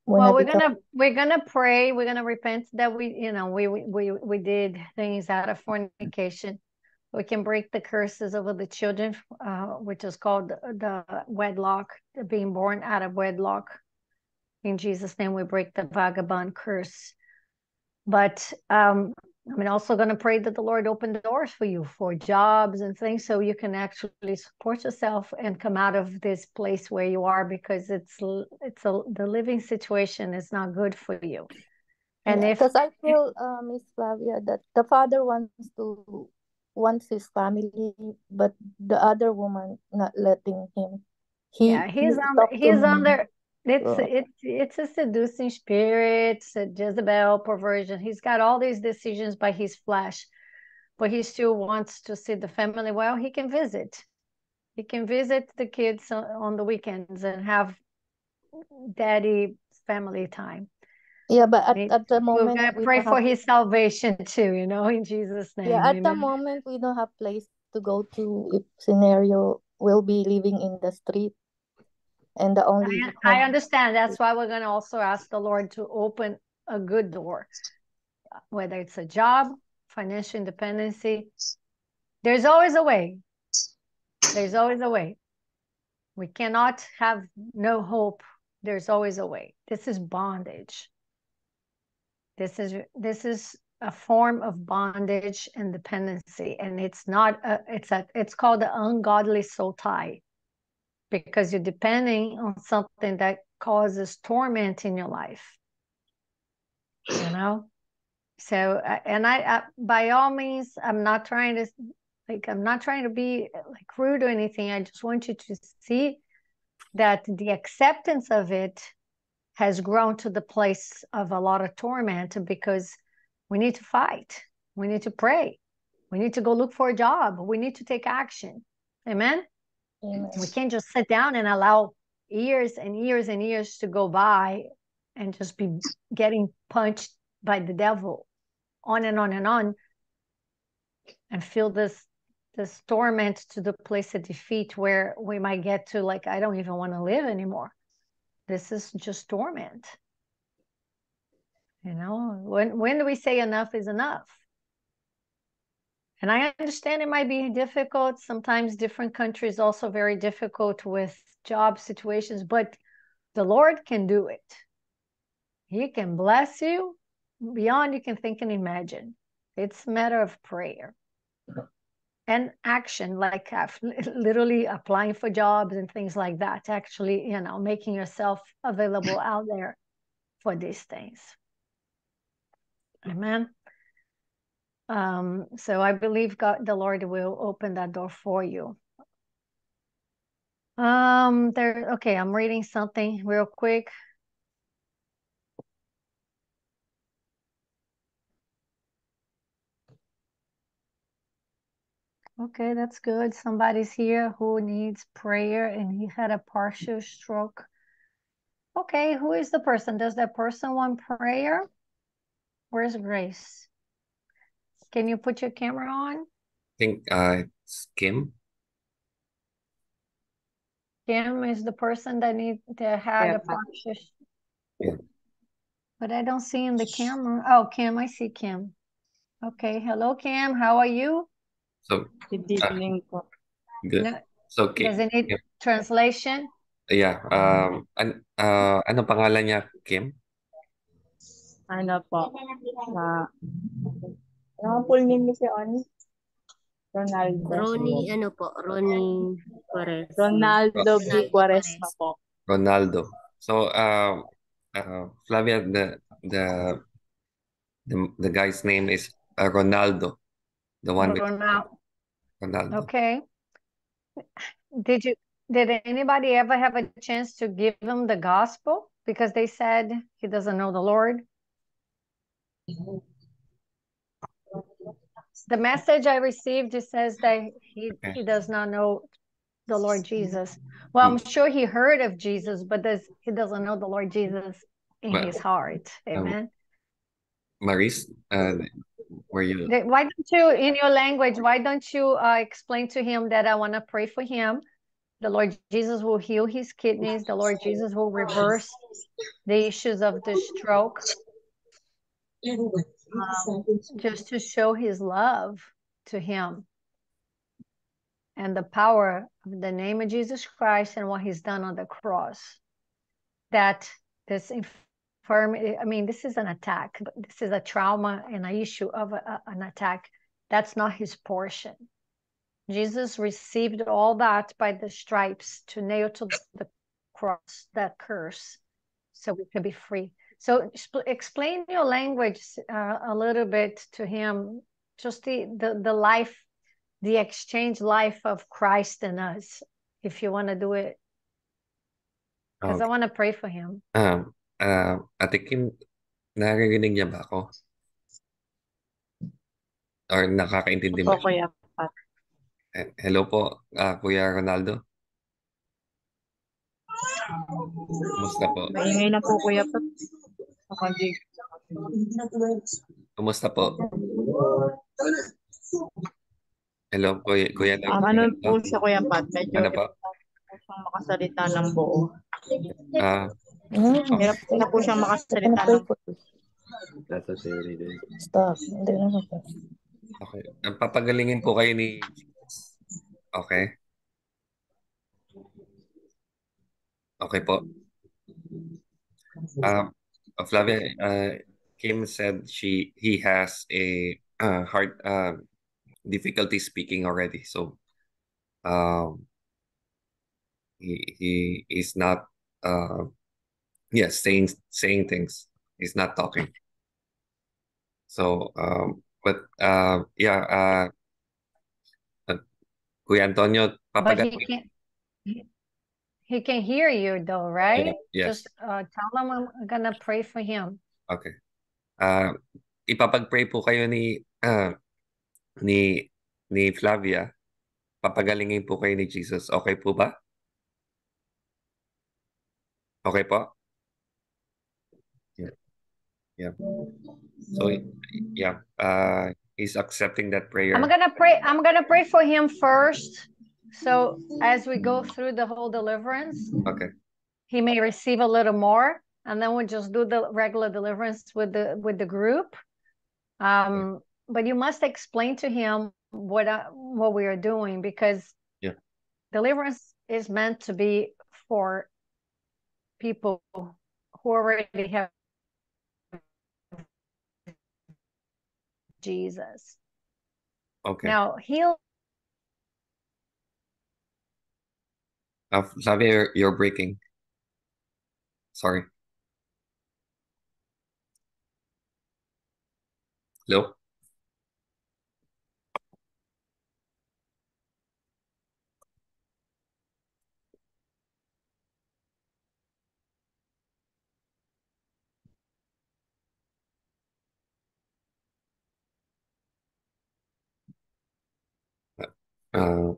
when Well, I we're become gonna we're gonna pray. We're gonna repent that we, you know, we we we we did things out of fornication. We can break the curses over the children, uh, which is called the, wedlock, being born out of wedlock. In Jesus' name, we break the vagabond curse. But um, I'm also going to pray that the Lord open doors for you for jobs and things so you can actually support yourself and come out of this place where you are because it's it's a the living situation is not good for you. And Yeah, if because I feel, uh, Miss Flavia, that the father wants to wants his family, but the other woman not letting him. He yeah, he's he under talked he's me. under it's So it's it's a seducing spirit, a Jezebel perversion. He's got all these decisions by his flesh, but he still wants to see the family. Well, he can visit. He can visit the kids on, on the weekends and have daddy family time. Yeah, but at, at the We're moment gonna we pray for have his salvation too, you know, in Jesus' name. yeah, at the moment we don't have place to go to if scenario will be living in the street and the only I, I understand. That's why we're gonna also ask the Lord to open a good door, whether it's a job, financial independency. There's always a way. There's always a way. We cannot have no hope. There's always a way. This is bondage. This is this is a form of bondage and dependency, and it's not a, it's a it's called the ungodly soul tie because you're depending on something that causes torment in your life. You know, so uh, and I, I by all means, I'm not trying to like I'm not trying to be like rude or anything. I just want you to see that the acceptance of it has grown to the place of a lot of torment because we need to fight. We need to pray. We need to go look for a job. We need to take action. Amen. Amen. We can't just sit down and allow years and years and years to go by and just be getting punched by the devil on and on and on and feel this this torment to the place of defeat where we might get to like i don't even want to live anymore this is just dormant. you know when when do we say enough is enough? And i understand it might be difficult. Sometimes different countries also very difficult with job situations but the lord can do it. He can bless you. Beyond you can think and imagine. It's a matter of prayer and action like uh, literally applying for jobs and things like that actually you know making yourself available out there for these things. Amen. Um, so i believe god the lord will open that door for you. Um there okay i'm reading something real quick Okay, that's good. Somebody's here who needs prayer and he had a partial stroke. Okay, who is the person? Does that person want prayer? Where's Grace? Can you put your camera on? I think uh, it's Kim. Kim is the person that need that had Yeah. a partial. Stroke. Yeah. But I don't see in the camera. Oh, Kim, I see Kim. Okay, hello, Kim. How are you? So Good evening good. No, So Kim, does it need Kim. translation? Yeah. Um. An uh, ano pangalan niya? Kim. Ano po? Na, ano ang full name ni si Oni? Ronaldo. Ronnie, ano po, Ronnie Perez. Ronaldo B. Quaresma po. Ronaldo. So um. Uh, Flavia, the the the the guy's name is uh, Ronaldo, the one with Ronaldo. Ronaldo. Okay. Did you did anybody ever have a chance to give him the gospel because they said he doesn't know the Lord? The message I received it says that he Okay. he does not know the Lord Jesus. Well, I'm sure he heard of Jesus, but does he doesn't know the Lord Jesus in Well, his heart. um, Amen. Maurice, uh, were you? Why don't you, in your language, why don't you uh, explain to him that I want to pray for him? The Lord Jesus will heal his kidneys. The Lord Jesus will reverse the issues of the stroke, um, just to show his love to him and the power of the name of Jesus Christ and what he's done on the cross. That this infirmity, I mean, this is an attack, but this is a trauma and an issue of a, a- an attack. That's not his portion. Jesus received all that by the stripes to nail to the cross that curse so we can be free. So expl- explain your language uh, a little bit to him, just the, the, the life, the exchange life of Christ in us, if you want to do it, because I want to pray for him. Um, uh, Ate Kim, naririnig niya ba ako? Or nakakaintindi ba? Kuya Pat. Eh, Hello po, ah, Kuya Ronaldo. Kumusta po? Maingay na po, Kuya Pat. Ako di. Kumusta po? Hello, Kuya, Kuya Um, ano Ronaldo. po siya, Kuya Pat? Medyo Ano po? po siyang makasalita ng buo. Ah, Mm, Hirap na po siyang I'm makasalita ng. That's a theory, dude. Stop. Hindi na ako. okay. Ang papagalingin po kayo ni Okay. Okay po. Um, Flavia, uh, Kim said she he has a uh, hard uh, difficulty speaking already. So um, he he is not uh, yes saying saying things. He's not talking. So um, but uh, yeah, uh, uh, Kuya Antonio, But he can he, he can hear you though, right? Yes. Just uh, tell him I'm gonna pray for him. Okay. Ah, ipapag-pray po kayo ni ah, ni ni Flavia. Papagalingin po kayo ni Jesus. Okay po ba? Okay po? Yeah. So yeah, uh, he's accepting that prayer. I'm gonna pray. I'm gonna pray for him first. So as we go through the whole deliverance, Okay. he may receive a little more, and then we'll just do the regular deliverance with the with the group. Um, but you must explain to him what I, what we are doing because Yeah. deliverance is meant to be for people who already have Jesus. Okay. Now heal Uh, you're, you're breaking. Sorry. Hello? Uh,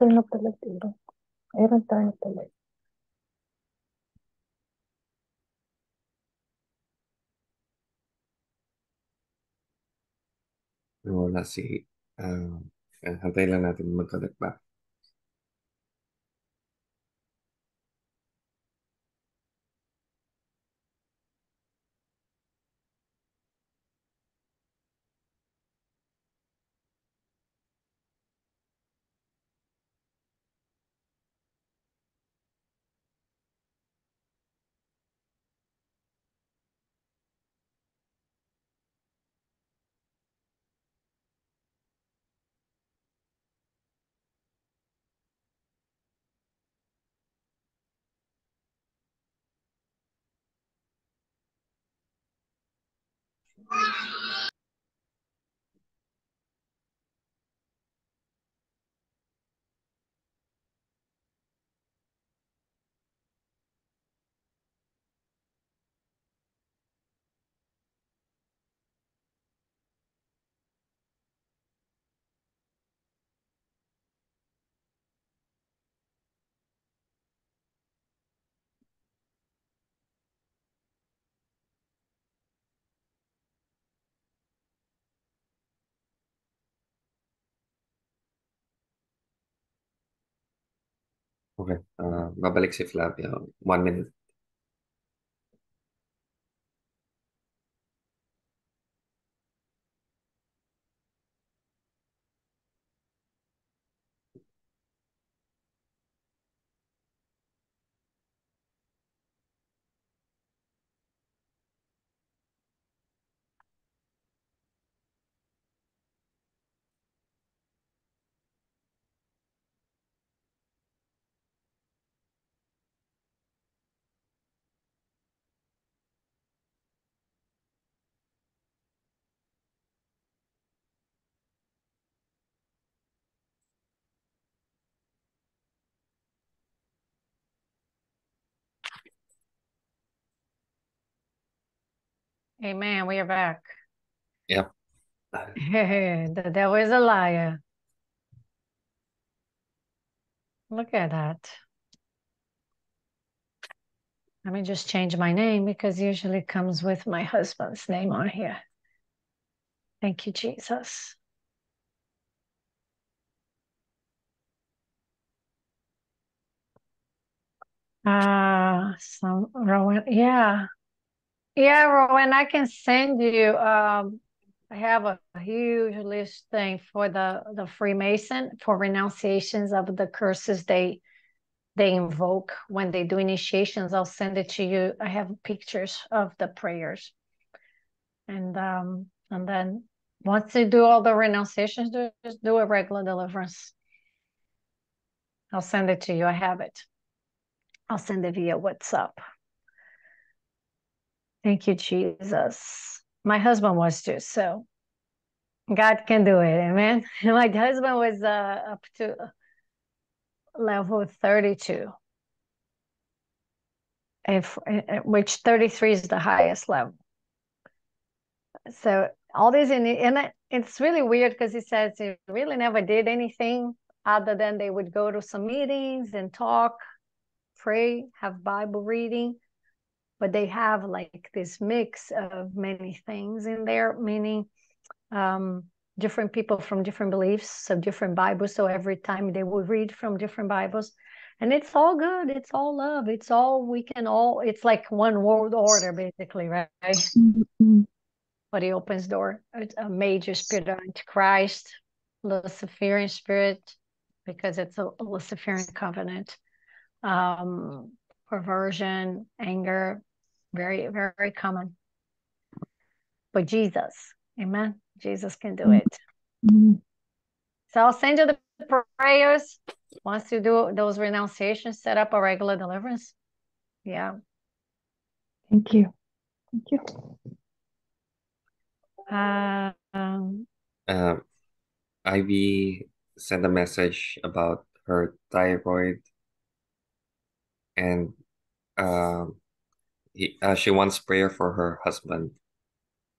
Turn up the light, Aaron. Aaron. na si um, eh, uh, hantay lang natin magkadagba. Okay. Uh, babalik si Flavia. One minute. Amen. We are back. Yep. the devil is a liar. Look at that. Let me just change my name because usually it comes with my husband's name on here. Thank you, Jesus. Ah, uh, some Rowan, yeah. Yeah, Rowan, I can send you um I have a, huge list thing for the the Freemason for renunciations of the curses they they invoke when they do initiations. I'll send it to you. I have pictures of the prayers. And um and then once they do all the renunciations, just do a regular deliverance. I'll send it to you. I have it. I'll send it via WhatsApp. Thank you, Jesus. My husband was too, so God can do it. Amen. My husband was uh, up to level 32. If, which 33 is the highest level. So all these in and it's really weird because he says he really never did anything other than they would go to some meetings and talk, pray, have Bible reading, but they have like this mix of many things in there, meaning um, different people from different beliefs, so different Bibles. So every time they will read from different Bibles, and it's all good. It's all love. It's all we can all. It's like one world order, basically, right? Mm-hmm. But he opens door. It's a major spirit of Antichrist, Luciferian spirit, because it's a Luciferian covenant. Um, perversion, anger, very, very common. But Jesus, amen. Jesus can do it. Mm-hmm. So I'll send you the prayers. Once you do those renunciations, set up a regular deliverance. Yeah. Thank you. Thank you. Uh, um, uh, Ivy sent a message about her thyroid and um, he, uh, she wants prayer for her husband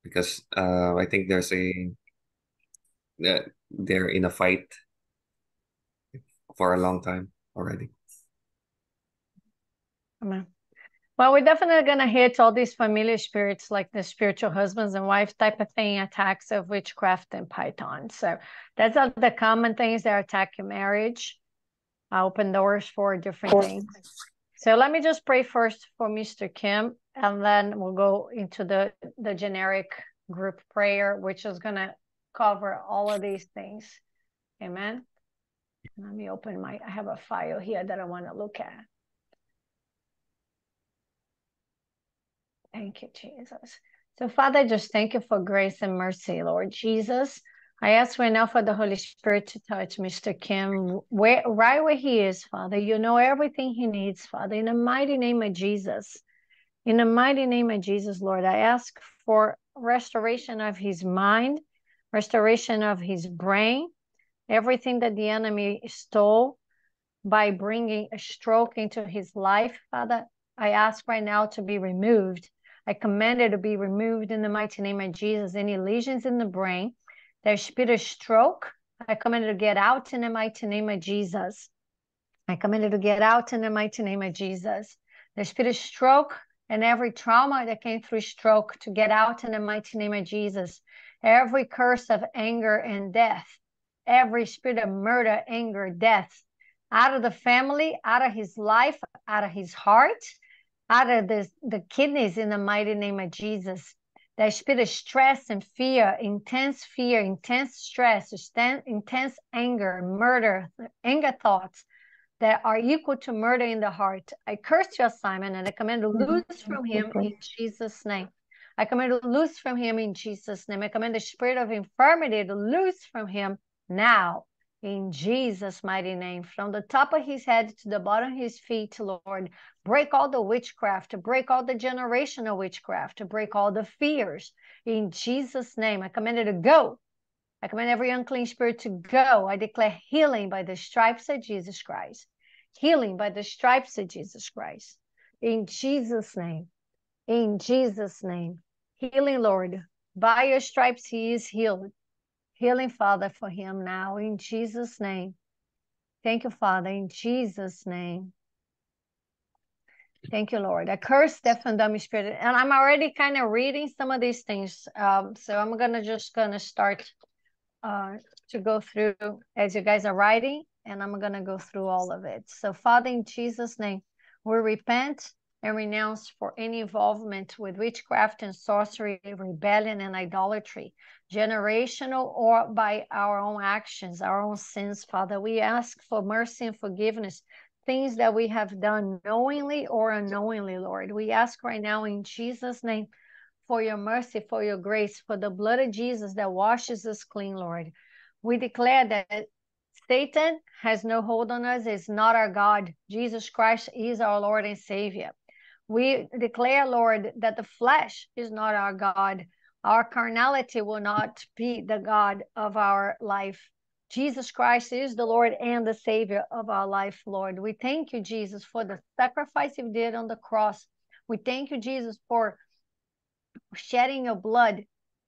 because uh, I think there's a uh, they're in a fight for a long time already. Amen. Well, we're definitely going to hit all these familiar spirits like the spiritual husbands and wife type of thing, attacks of witchcraft and python. So that's all the common things that attack your marriage, I open doors for different things. So let me just pray first for Mr. Kim, and then we'll go into the, the generic group prayer, which is going to cover all of these things. Amen. Let me open my, I have a file here that I want to look at. Thank you, Jesus. So, Father, just thank you for grace and mercy, Lord Jesus. I ask right now for the Holy Spirit to touch Mr. Kim where, right where he is, Father. You know everything he needs, Father. In the mighty name of Jesus. In the mighty name of Jesus, Lord, I ask for restoration of his mind, restoration of his brain, everything that the enemy stole by bringing a stroke into his life, Father. I ask right now to be removed. I command it to be removed in the mighty name of Jesus. Any lesions in the brain, there's spirit stroke. I command it to get out in the mighty name of Jesus. I command it to get out in the mighty name of Jesus. The spirit stroke and every trauma that came through stroke to get out in the mighty name of Jesus. Every curse of anger and death, every spirit of murder, anger, death, out of the family, out of his life, out of his heart, out of the, the kidneys in the mighty name of Jesus that spirit of stress and fear, intense fear, intense stress, intense anger, murder, anger thoughts that are equal to murder in the heart. I curse you, Simon, and I command to mm-hmm. loose from him in Jesus' name. I command to loose from him in Jesus' name. I command the spirit of infirmity to loose from him now in Jesus' mighty name. From the top of his head to the bottom of his feet, Lord, break all the witchcraft, to break all the generational witchcraft, to break all the fears. In Jesus' name, I command it to go. I command every unclean spirit to go. I declare healing by the stripes of Jesus Christ. Healing by the stripes of Jesus Christ. In Jesus' name. In Jesus' name. Healing, Lord. By your stripes, he is healed. Healing, Father, for him now in Jesus' name. Thank you, Father, in Jesus' name. Thank you, Lord. I curse death and dummy spirit. And I'm already kind of reading some of these things. Um, so I'm gonna just gonna start uh, to go through as you guys are writing, and I'm gonna go through all of it. So, Father, in Jesus' name, we repent and renounce for any involvement with witchcraft and sorcery, rebellion and idolatry, generational or by our own actions, our own sins, Father. We ask for mercy and forgiveness, things that we have done knowingly or unknowingly, Lord. We ask right now in Jesus' name for your mercy, for your grace, for the blood of Jesus that washes us clean, Lord. We declare that Satan has no hold on us, is not our God. Jesus Christ is our Lord and Savior. We declare, Lord, that the flesh is not our God. Our carnality will not be the God of our life. Jesus Christ is the Lord and the Savior of our life, Lord. We thank you, Jesus, for the sacrifice you did on the cross. We thank you, Jesus, for shedding your blood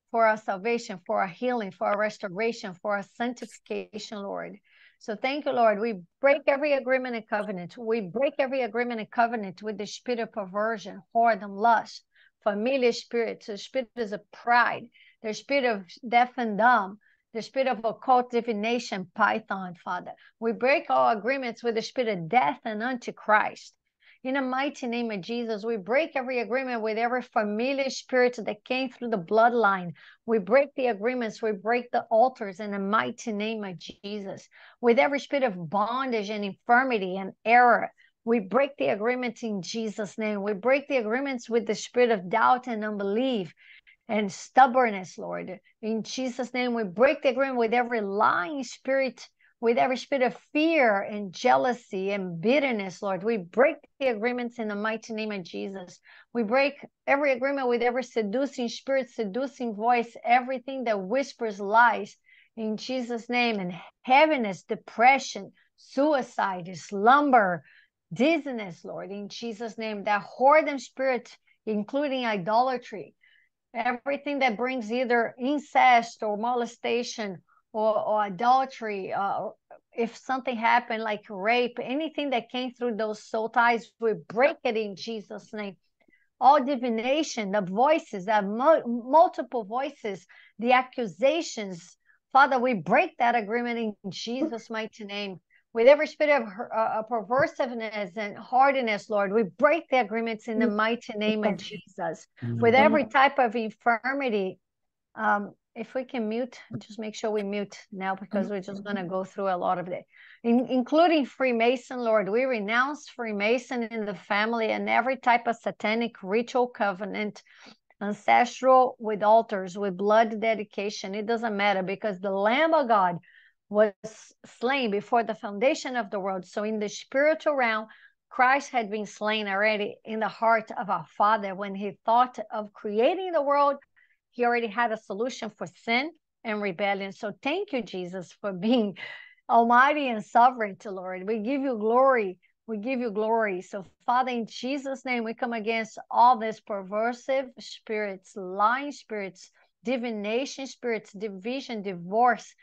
for our salvation, for our healing, for our restoration, for our sanctification, Lord. So thank you, Lord. We break every agreement and covenant. We break every agreement and covenant with the spirit of perversion, whoredom, lust, familiar spirits, the spirit is of pride, the spirit of deaf and dumb, the spirit of occult divination, python, Father. We break all agreements with the spirit of death and antichrist. In the mighty name of Jesus, we break every agreement with every familiar spirit that came through the bloodline. We break the agreements, we break the altars in the mighty name of Jesus. With every spirit of bondage and infirmity and error, we break the agreements in Jesus' name. We break the agreements with the spirit of doubt and unbelief and stubbornness, Lord. In Jesus' name, we break the agreement with every lying spirit with every spirit of fear and jealousy and bitterness, Lord. We break the agreements in the mighty name of Jesus. We break every agreement with every seducing spirit, seducing voice, everything that whispers lies in Jesus' name, and heaviness, depression, suicide, slumber, dizziness, Lord, in Jesus' name, that whoredom spirit, including idolatry, everything that brings either incest or molestation or, or adultery, uh, if something happened like rape, anything that came through those soul ties, we break it in Jesus' name. All divination, the voices, the multiple voices, the accusations, Father, we break that agreement in Jesus' mighty name. With every spirit of uh, perversiveness and hardness, Lord, we break the agreements in the mighty name of Jesus. With every type of infirmity, um, if we can mute, just make sure we mute now because we're just going to go through a lot of it, in, including Freemason, Lord. We renounce Freemason in the family and every type of satanic ritual covenant, ancestral with altars, with blood dedication. It doesn't matter because the Lamb of God was slain before the foundation of the world. So in the spiritual realm, Christ had been slain already in the heart of our Father when he thought of creating the world he already had a solution for sin and rebellion. So thank you, Jesus, for being almighty and sovereign to Lord. We give you glory. We give you glory. So, Father, in Jesus' name, we come against all these perversive spirits, lying spirits, divination spirits, division, divorce,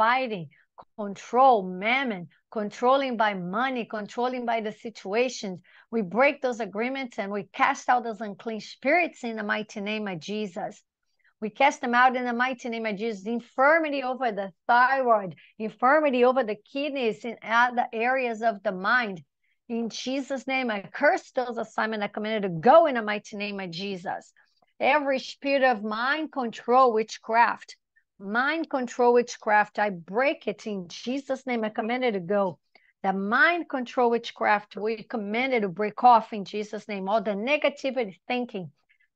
fighting, control, mammon, controlling by money, controlling by the situations. We break those agreements and we cast out those unclean spirits in the mighty name of Jesus. We cast them out in the mighty name of Jesus. Infirmity over the thyroid, infirmity over the kidneys, in other areas of the mind. In Jesus' name, I curse those assignments I commanded to go in the mighty name of Jesus. Every spirit of mind control, witchcraft, mind control, witchcraft, I break it in Jesus' name. I commanded to go. The mind control witchcraft, we commanded to break off in Jesus' name. All the negativity thinking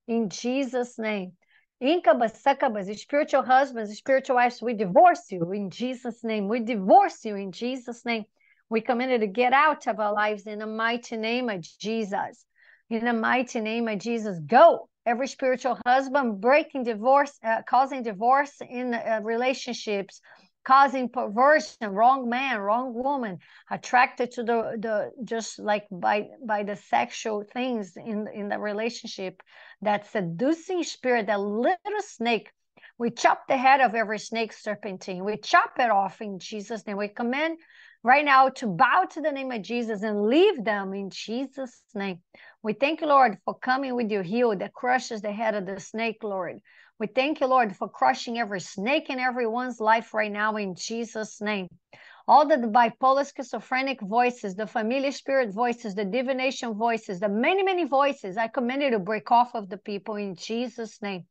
in Jesus' name. Incubus, succubus, spiritual husbands, spiritual wives, we divorce you in Jesus' name. We divorce you in Jesus' name. We commanded to get out of our lives in the mighty name of Jesus. In the mighty name of Jesus, go. Every spiritual husband breaking divorce, uh, causing divorce in uh, relationships, causing perversion, wrong man, wrong woman, attracted to the the just like by by the sexual things in in the relationship, that seducing spirit, that little snake. We chop the head of every snake serpentine. We chop it off in Jesus' name. We command right now to bow to the name of Jesus and leave them in Jesus' name. We thank you, Lord, for coming with your heel that crushes the head of the snake, Lord. We thank you, Lord, for crushing every snake in everyone's life right now in Jesus' name. All the bipolar schizophrenic voices, the familiar spirit voices, the divination voices, the many, many voices, I command you to break off of the people in Jesus' name,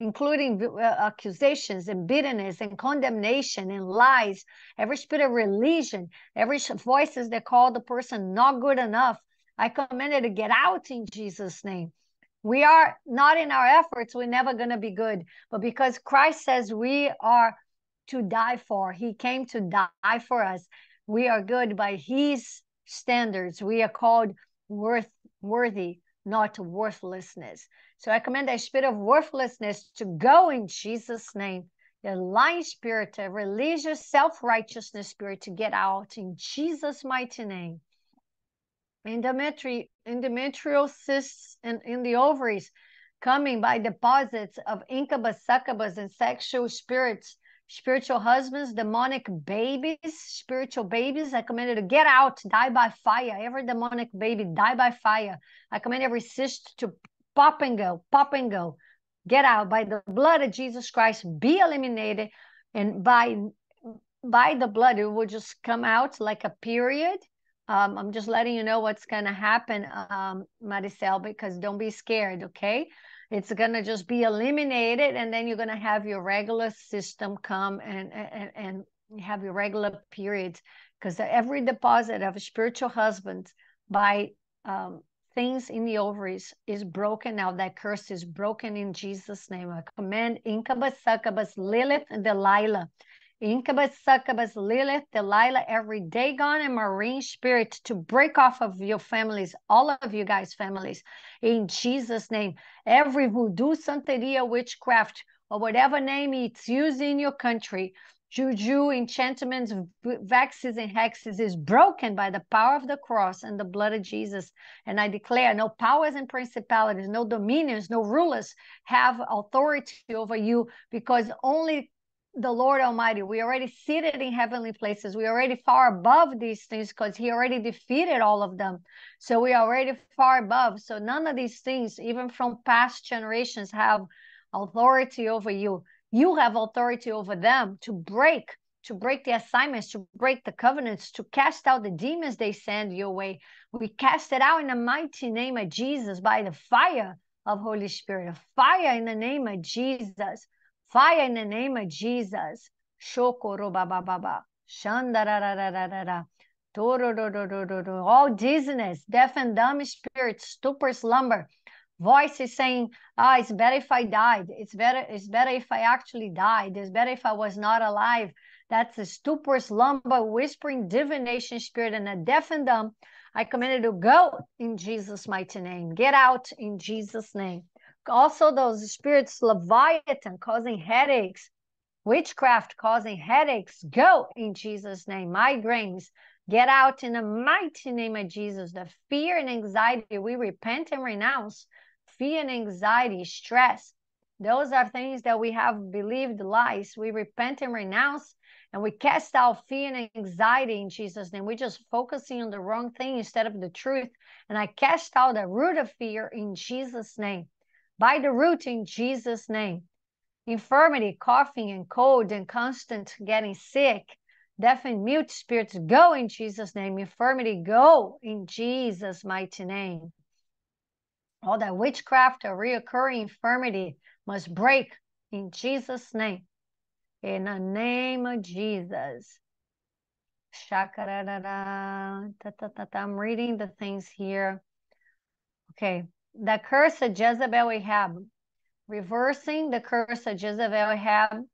including uh, accusations and bitterness and condemnation and lies, every spirit of religion, every voices that call the person not good enough. I command you to get out in Jesus' name. We are not in our efforts, we're never going to be good. But because Christ says we are to die for, He came to die for us. We are good by His standards. We are called worth worthy, not worthlessness. So I command that spirit of worthlessness to go in Jesus' name. The lying spirit, the religious self-righteousness spirit to get out in Jesus' mighty name. Endometri endometrial cysts in, in the ovaries coming by deposits of incubus, succubus, and sexual spirits, spiritual husbands, demonic babies, spiritual babies. I command to get out, die by fire. Every demonic baby, die by fire. I command every cyst to pop and go, pop and go. Get out by the blood of Jesus Christ, be eliminated. And by by the blood, it will just come out like a period. Um, I'm just letting you know what's going to happen, um, Maricel, because don't be scared, okay? It's going to just be eliminated, and then you're going to have your regular system come and, and, and have your regular periods. Because every deposit of a spiritual husband by um, things in the ovaries is broken now. That curse is broken in Jesus' name. I command incubus, succubus, Lilith, and Delilah. Incubus, succubus, Lilith, Delilah, every Dagon and marine spirit to break off of your families, all of you guys' families, in Jesus' name. Every voodoo, santeria, witchcraft, or whatever name it's used in your country, juju, enchantments, vexes, and hexes is broken by the power of the cross and the blood of Jesus. And I declare no powers and principalities, no dominions, no rulers have authority over you because only the Lord Almighty, we already seated in heavenly places. We already far above these things because He already defeated all of them. So we are already far above. So none of these things, even from past generations, have authority over you you have authority over them to break to break the assignments to break the covenants to cast out the demons they send your way. We cast it out in the mighty name of jesus by the fire of holy spirit fire in the name of jesus fire in the name of jesus. Shokoro baba baba shandararararara all dizziness deaf and dumb spirits stupor slumber voice is saying, ah, it's better if I died. It's better, it's better if I actually died. It's better if I was not alive. That's a stupor, slumber, whispering, divination spirit, and a deaf and dumb. I command to go in Jesus' mighty name. Get out in Jesus' name. Also, those spirits, Leviathan, causing headaches, witchcraft causing headaches, go in Jesus' name. Migraines, get out in the mighty name of Jesus. The fear and anxiety, we repent and renounce fear and anxiety, stress. Those are things that we have believed lies. We repent and renounce and we cast out fear and anxiety in Jesus' name. We're just focusing on the wrong thing instead of the truth. And I cast out the root of fear in Jesus' name. By the root in Jesus' name. Infirmity, coughing and cold and constant getting sick. Deaf and mute spirits go in Jesus' name. Infirmity go in Jesus' mighty name. All that witchcraft or reoccurring infirmity must break in Jesus' name. In the name of Jesus. I'm reading the things here. Okay. The curse of Jezebel Ahab. Reversing the curse of Jezebel Ahab.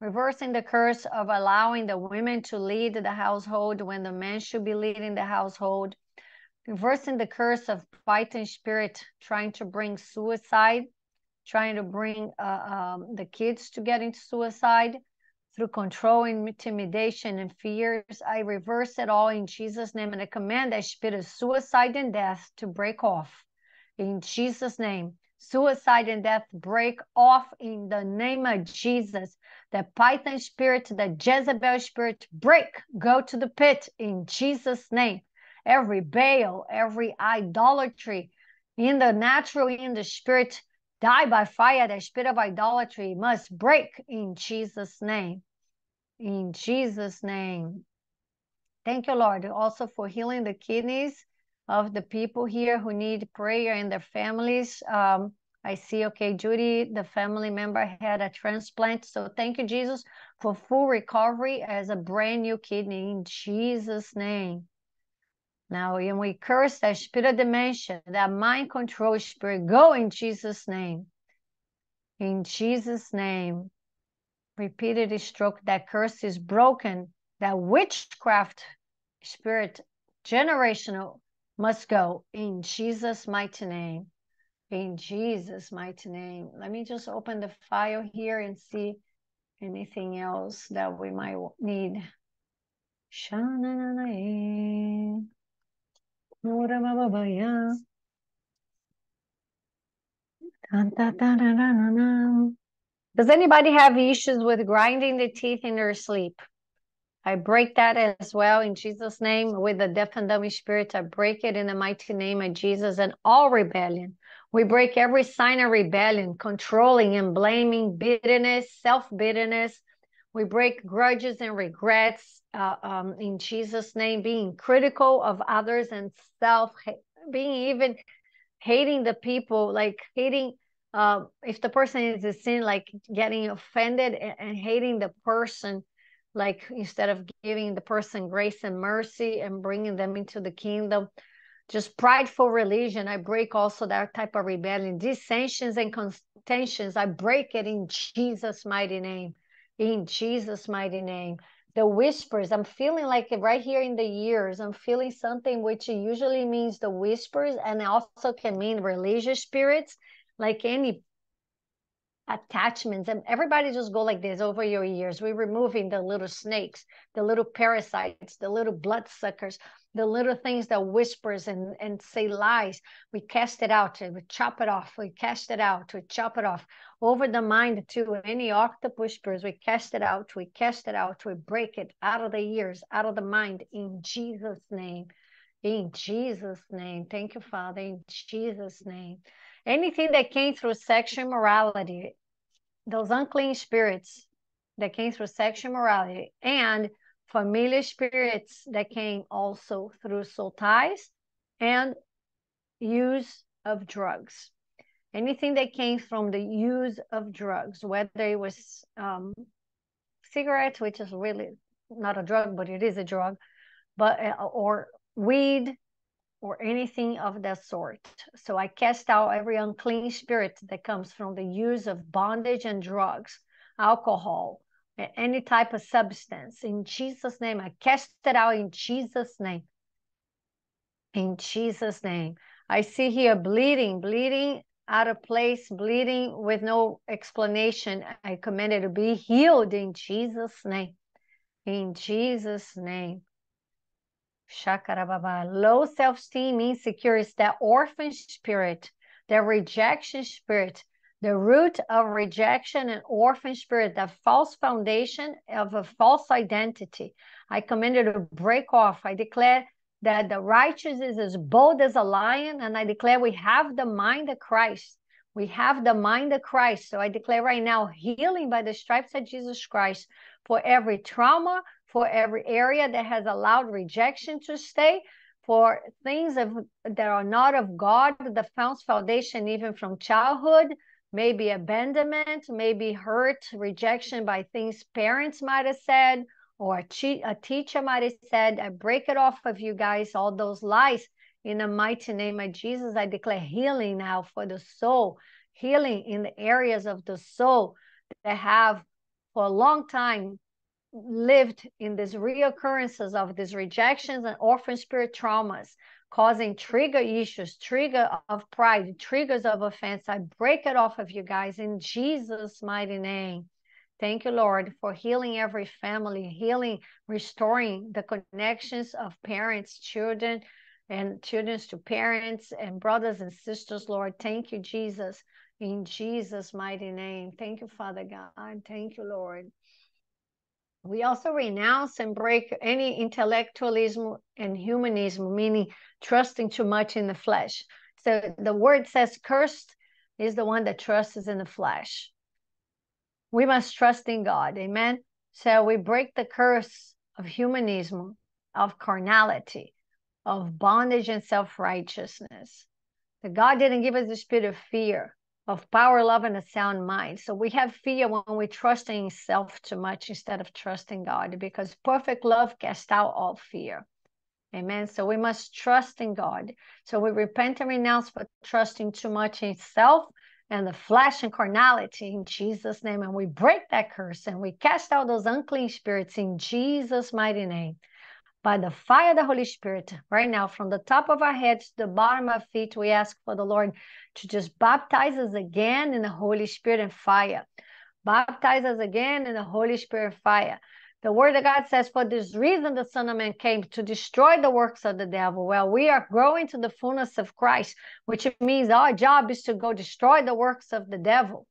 Reversing the curse of allowing the women to lead the household when the men should be leading the household reversing the curse of fighting spirit, trying to bring suicide, trying to bring uh, um, the kids to get into suicide through control, intimidation, and fears. I reverse it all in Jesus' name, and I command that spirit of suicide and death to break off in Jesus' name. Suicide and death break off in the name of Jesus. The Python spirit, the Jezebel spirit, break, go to the pit in Jesus' name every Baal, every idolatry in the natural, in the spirit, die by fire. The spirit of idolatry must break in Jesus' name. In Jesus' name. Thank you, Lord, also for healing the kidneys of the people here who need prayer and their families. Um, I see, okay, Judy, the family member had a transplant. So thank you, Jesus, for full recovery as a brand new kidney in Jesus' name. Now, when we curse that spirit of dementia, that mind control spirit, go in Jesus' name. In Jesus' name. Repeated stroke, that curse is broken. That witchcraft spirit, generational, must go in Jesus' mighty name. In Jesus' mighty name. Let me just open the file here and see anything else that we might need. Does anybody have issues with grinding the teeth in their sleep? I break that as well in Jesus' name with the deaf and dumb spirit. I break it in the mighty name of Jesus and all rebellion. We break every sign of rebellion, controlling and blaming, bitterness, self bitterness. We break grudges and regrets uh, um, in Jesus' name, being critical of others and self, being even hating the people, like hating uh, if the person is a sin, like getting offended and, and hating the person, like instead of giving the person grace and mercy and bringing them into the kingdom, just prideful religion. I break also that type of rebellion, dissensions and contentions. I break it in Jesus' mighty name. In Jesus' mighty name. The whispers i'm feeling like right here in the ears. I'm feeling something which usually means the whispers and also can mean religious spirits like any attachments and everybody just go like this over your ears. We're removing the little snakes the little parasites the little bloodsuckers the little things that whispers and, and say lies. We cast it out we chop it off. We cast it out. We chop it off. Over the mind too any octopus whispers we cast it out. We cast it out. We break it out of the ears out of the mind in jesus name. In jesus name. Thank you father. In jesus name anything that came through sexual morality, those unclean spirits that came through sexual morality, and familiar spirits that came also through soul ties and use of drugs. Anything that came from the use of drugs, whether it was um, cigarettes, which is really not a drug, but it is a drug, but uh, or weed, or anything of that sort. So I cast out every unclean spirit that comes from the use of bondage and drugs, alcohol, any type of substance. In Jesus' name, I cast it out in Jesus' name. In Jesus' name. I see here bleeding, bleeding out of place, bleeding with no explanation. I command it to be healed in Jesus' name. In Jesus' name. Shakarababa. Low self esteem, insecure is that orphan spirit, the rejection spirit, the root of rejection and orphan spirit, the false foundation of a false identity. I command you to break off. I declare that the righteous is as bold as a lion, and I declare we have the mind of Christ. We have the mind of Christ. So I declare right now healing by the stripes of Jesus Christ for every trauma, for every area that has allowed rejection to stay, for things of, that are not of God, the foundation, even from childhood, maybe abandonment, maybe hurt, rejection by things parents might have said, or a, che- a teacher might have said. I break it off of you guys, all those lies. In the mighty name of Jesus, I declare healing now for the soul, healing in the areas of the soul that have for a long time lived in these reoccurrences of these rejections and orphan spirit traumas causing trigger issues trigger of pride triggers of offense. I break it off of you guys in jesus mighty name. Thank you lord for healing every family healing restoring the connections of parents children and children to parents and brothers and sisters lord. Thank you jesus in jesus mighty name. Thank you father god. Thank you lord we also renounce and break any intellectualism and humanism, meaning trusting too much in the flesh. So the word says, cursed is the one that trusts in the flesh. We must trust in God. Amen. So we break the curse of humanism, of carnality, of bondage and self righteousness. That God didn't give us the spirit of fear, of power, love, and a sound mind. So we have fear when we trust in self too much instead of trusting God, because perfect love casts out all fear. Amen. So we must trust in God. So we repent and renounce for trusting too much in self and the flesh and carnality in Jesus' name. And we break that curse and we cast out those unclean spirits in Jesus' mighty name. By the fire of the Holy Spirit right now, from the top of our heads to the bottom of our feet, we ask for the Lord to just baptize us again in the Holy Spirit and fire. Baptize us again in the Holy Spirit fire. The word of God says, For this reason the Son of Man came to destroy the works of the devil. Well, we are growing to the fullness of Christ, which means our job is to go destroy the works of the devil.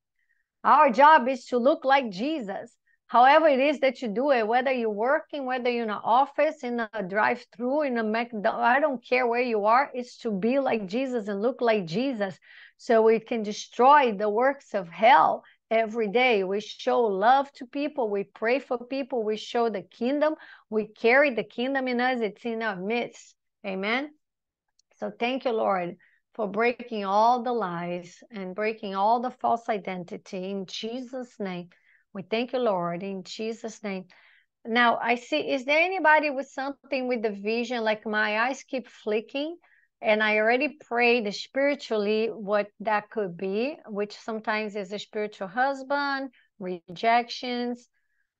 Our job is to look like Jesus. However, it is that you do it, whether you're working, whether you're in an office, in a drive through, in a McDonald's, I don't care where you are, it's to be like Jesus and look like Jesus so we can destroy the works of hell every day. We show love to people, we pray for people, we show the kingdom, we carry the kingdom in us, it's in our midst. Amen. So thank you, Lord, for breaking all the lies and breaking all the false identity in Jesus' name. We thank you, Lord, in Jesus' name. Now, I see, is there anybody with something with the vision? Like my eyes keep flicking, and I already prayed spiritually what that could be, which sometimes is a spiritual husband, rejections,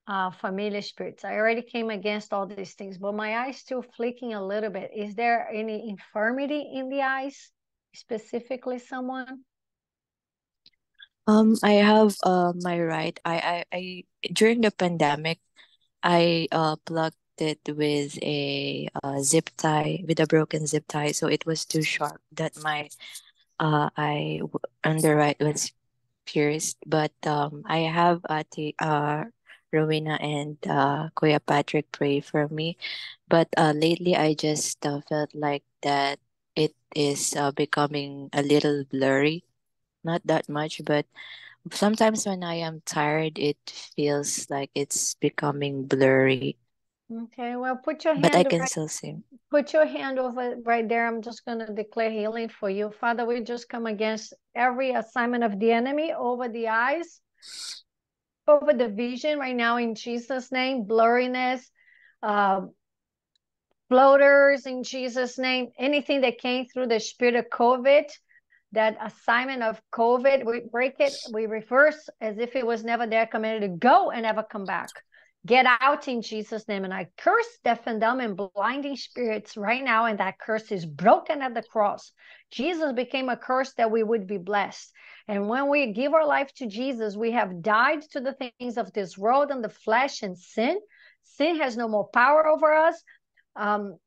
uh, familiar spirits. I already came against all these things, but my eyes still flicking a little bit. Is there any infirmity in the eyes, specifically, someone? Um, I have uh my right. I I, I during the pandemic, I uh plugged it with a uh, zip tie with a broken zip tie, so it was too sharp that my uh I right was pierced. But um, I have the uh Rowena and uh Kuya Patrick pray for me, but uh lately I just uh, felt like that it is uh, becoming a little blurry not that much, but sometimes when I am tired, it feels like it's becoming blurry. Okay, well, put your hand But I can right, still see. put your hand over right there. I'm just going to declare healing for you. Father, we just come against every assignment of the enemy over the eyes, over the vision right now in Jesus' name, blurriness, uh, floaters in Jesus' name, anything that came through the spirit of COVID, that assignment of COVID, we break it, we reverse as if it was never there, commanded to go and never come back. Get out in Jesus' name. And I curse deaf and dumb and blinding spirits right now. And that curse is broken at the cross. Jesus became a curse that we would be blessed. And when we give our life to Jesus, we have died to the things of this world and the flesh and sin. Sin has no more power over us. Um,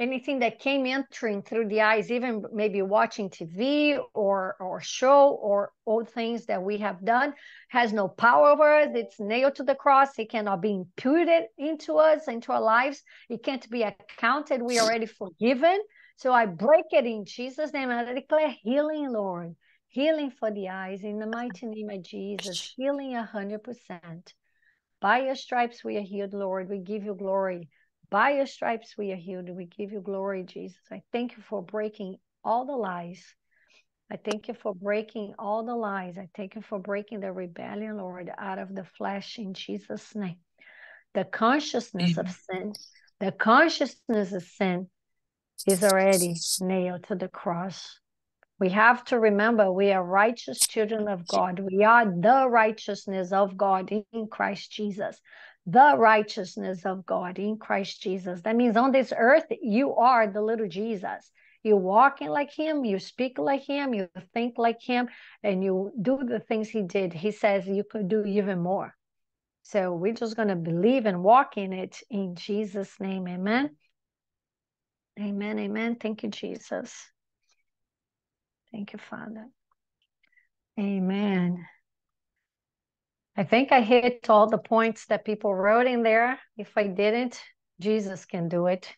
anything that came entering through the eyes, even maybe watching TV or or show or old things that we have done, has no power over us. It's nailed to the cross. It cannot be imputed into us, into our lives. It can't be accounted. We are already forgiven. So I break it in Jesus' name. I declare healing, Lord. Healing for the eyes in the mighty name of Jesus. Healing a hundred percent. By your stripes we are healed, Lord. We give you glory. By your stripes we are healed. We give you glory, Jesus. I thank you for breaking all the lies. I thank you for breaking all the lies. I thank you for breaking the rebellion, Lord, out of the flesh in Jesus' name. The consciousness of sin, the consciousness of sin is already nailed to the cross. We have to remember we are righteous children of God. We are the righteousness of God in Christ Jesus the righteousness of God in Christ Jesus. That means on this earth, you are the little Jesus. You're walking like him, you speak like him, you think like him, and you do the things he did. He says you could do even more. So we're just going to believe and walk in it in Jesus' name. Amen. Amen. Amen. Thank you, Jesus. Thank you, Father. Amen. I think I hit all the points that people wrote in there. If I didn't, Jesus can do it.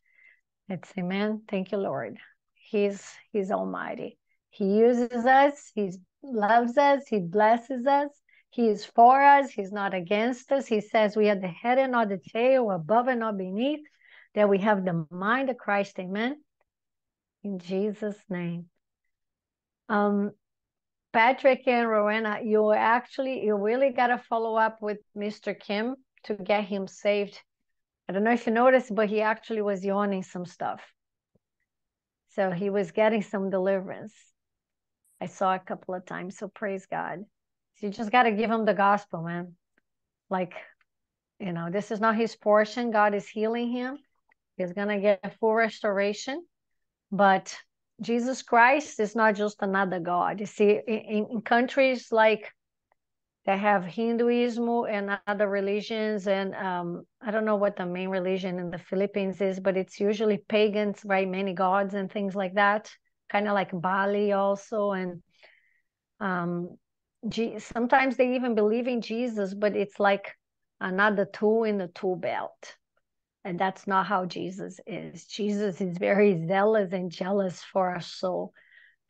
It's amen. Thank you, Lord. He's He's Almighty. He uses us. He loves us. He blesses us. He is for us. He's not against us. He says we are the head and not the tail, above and not beneath. That we have the mind of Christ. Amen. In Jesus' name. Um, Patrick and Rowena, you actually, you really got to follow up with Mr. Kim to get him saved. I don't know if you noticed, but he actually was yawning some stuff. So he was getting some deliverance. I saw a couple of times. So praise God. So you just got to give him the gospel, man. Like, you know, this is not his portion. God is healing him. He's going to get full restoration. But Jesus Christ is not just another God. You see, in, in countries like they have Hinduism and other religions, and um, I don't know what the main religion in the Philippines is, but it's usually pagans, right? Many gods and things like that, kind of like Bali also, and um, sometimes they even believe in Jesus, but it's like another tool in the tool belt. And that's not how Jesus is. Jesus is very zealous and jealous for our soul.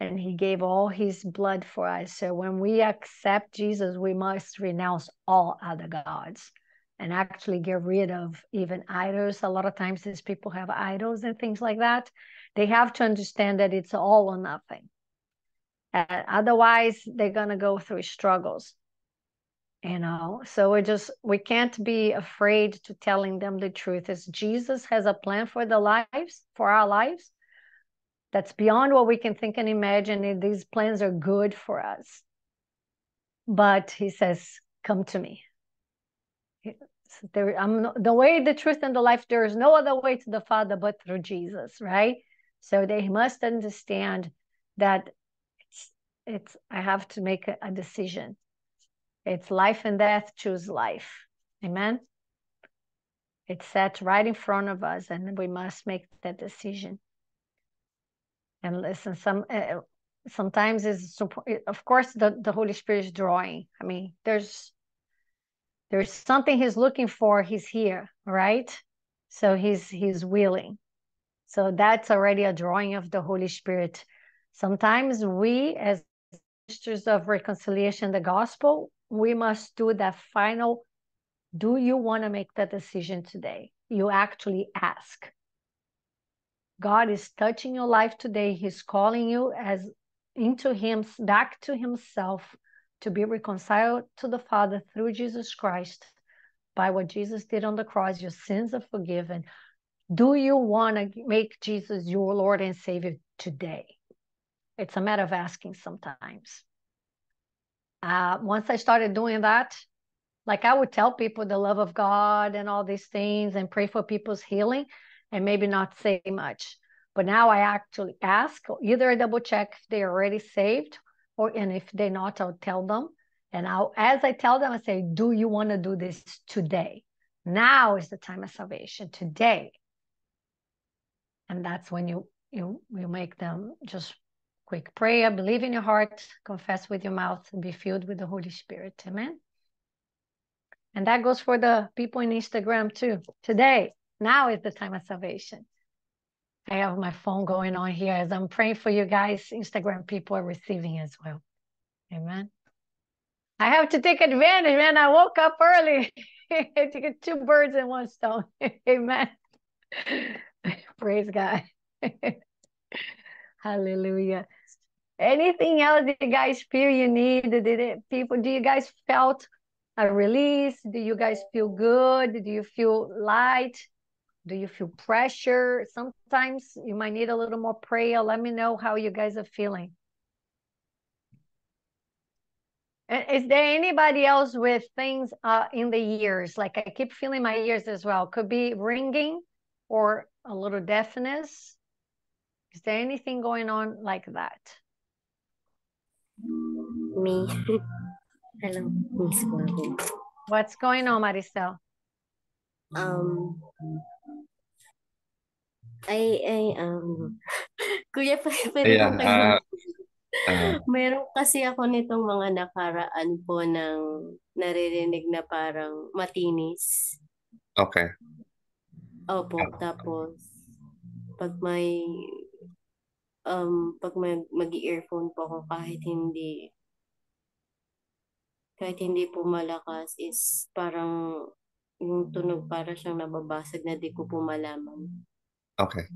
And he gave all his blood for us. So when we accept Jesus, we must renounce all other gods and actually get rid of even idols. A lot of times, these people have idols and things like that. They have to understand that it's all or nothing. Uh, otherwise, they're going to go through struggles you know? So we just we can't be afraid to telling them the truth. Is jesus has a plan for the lives for our lives that's beyond what we can think and imagine and these plans are good for us. But he says come to me. There i'm the way the truth and the life there is no other way to the father but through jesus right? So they must understand that it's it's i have to make a, a decision it's life and death, choose life. Amen. It's set right in front of us, and we must make that decision. And listen, some uh, sometimes is of course the, the Holy Spirit is drawing. I mean, there's there's something he's looking for, he's here, right? So he's he's willing. So that's already a drawing of the Holy Spirit. Sometimes we as ministers of reconciliation, the gospel, we must do that final do you want to make that decision today? You actually ask. God is touching your life today. He's calling you as into him back to himself to be reconciled to the Father through Jesus Christ by what Jesus did on the cross. Your sins are forgiven. Do you want to make Jesus your Lord and Savior today? It's a matter of asking sometimes uh, once I started doing that, like I would tell people the love of God and all these things and pray for people's healing and maybe not say much. But now I actually ask, either I double check if they're already saved or and if they're not, I'll tell them. And I'll as I tell them, I say, Do you want to do this today? Now is the time of salvation, today. And that's when you you you make them just quick prayer, believe in your heart, confess with your mouth, be filled with the Holy Spirit. Amen. And that goes for the people in Instagram too. Today, now is the time of salvation. I have my phone going on here as I'm praying for you guys. Instagram people are receiving as well. Amen. I have to take advantage, man. I woke up early to get two birds in one stone. Amen. Praise God. Hallelujah. Anything else you guys feel you need? Did it, people, do you guys felt a release? Do you guys feel good? Do you feel light? Do you feel pressure? Sometimes you might need a little more prayer. Let me know how you guys are feeling. Is there anybody else with things uh, in the ears? Like I keep feeling my ears as well. Could be ringing or a little deafness. Is there anything going on like that? Me. Hello. What's going on, Maricel? Um, I, I, um, Kuya, pwede Yeah, kayo uh, uh, Meron kasi ako nitong mga nakaraan po ng naririnig na parang matinis. okay. Opo, tapos pag may um pag mag, mag-earphone po ako kahit hindi kahit hindi po malakas is parang yung tunog para siyang nababasag na di ko po malaman. Okay.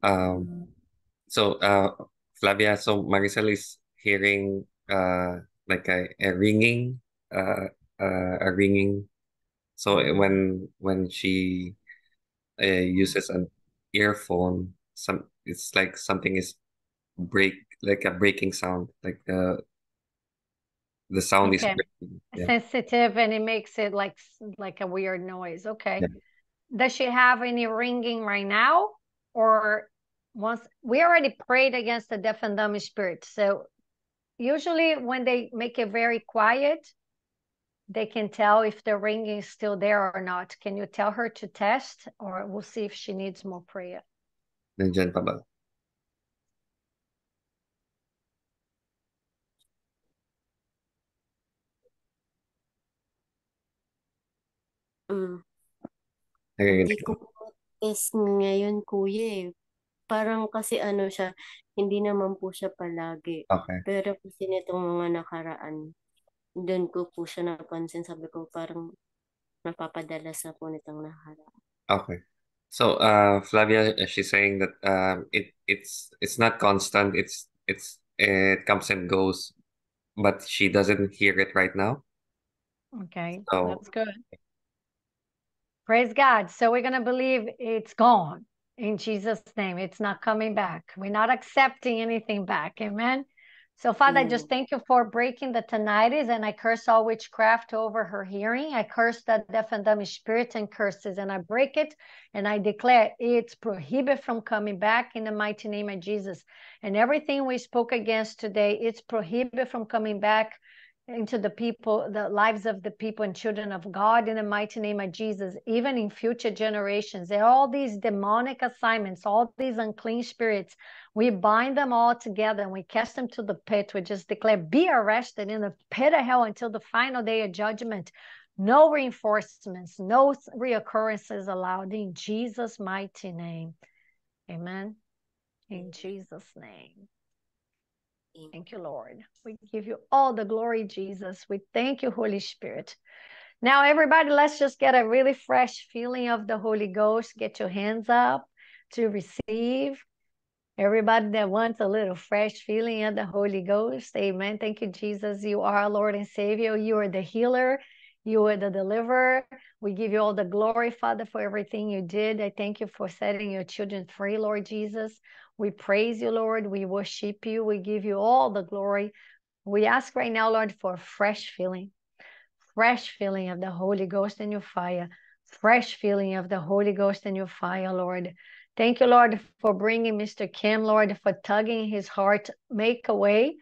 Um, so, uh, Flavia, so Maricel is hearing uh, like a, a ringing, uh, uh, a ringing. So when when she uh, uses an earphone, some it's like something is break, like a breaking sound, like the the sound is Okay. breaking. Yeah. Sensitive and it makes it like like a weird noise. Okay. Yeah. does she have any ringing right now? Or once we already prayed against the deaf and dumb spirit. So usually when they make it very quiet, they can tell if the ringing is still there or not. Can you tell her to test or we'll see if she needs more prayer? Nandyan pa ba? Mm. Hindi ko po test ngayon, kuya eh. Parang kasi ano siya, hindi naman po siya palagi. Okay. Pero kasi nitong mga nakaraan, doon ko po siya napansin. Sabi ko parang napapadala sa po nitong nakaraan. Okay. So, uh, Flavia, uh, she's saying that um, it it's it's not constant. It's it's it comes and goes, but she doesn't hear it right now. Okay, So, that's good. Praise God. So we're going to believe it's gone in Jesus' name. It's not coming back. We're not accepting anything back. Amen. So, Father, I just Mm. thank you for breaking the tinnitus and I curse all witchcraft over her hearing. I curse that deaf and dumb spirit and curses and I break it and I declare it's prohibited from coming back in the mighty name of Jesus. And everything we spoke against today, it's prohibited from coming back into the people, the lives of the people and children of God in the mighty name of Jesus, even in future generations. All these demonic assignments, all these unclean spirits, we bind them all together and we cast them to the pit. We just declare, be arrested in the pit of hell until the final day of judgment. No reinforcements, no reoccurrences allowed in Jesus' mighty name. Amen. In Jesus' name. Thank you, Lord. We give you all the glory, Jesus. We thank you, Holy Spirit. Now, everybody, let's just get a really fresh feeling of the Holy Ghost. Get your hands up to receive. Everybody that wants a little fresh feeling of the Holy Ghost. Amen. Thank you, Jesus. You are our Lord and Savior. You are the healer. You are the deliverer. We give you all the glory, Father, for everything you did. I thank you for setting your children free, Lord Jesus. We praise you, Lord. We worship you. We give you all the glory. We ask right now, Lord, for fresh feeling, fresh feeling of the Holy Ghost and your fire, fresh feeling of the Holy Ghost and your fire, Lord. Thank you, Lord, for bringing Mr. Kim, Lord, for tugging his heart. Make a way,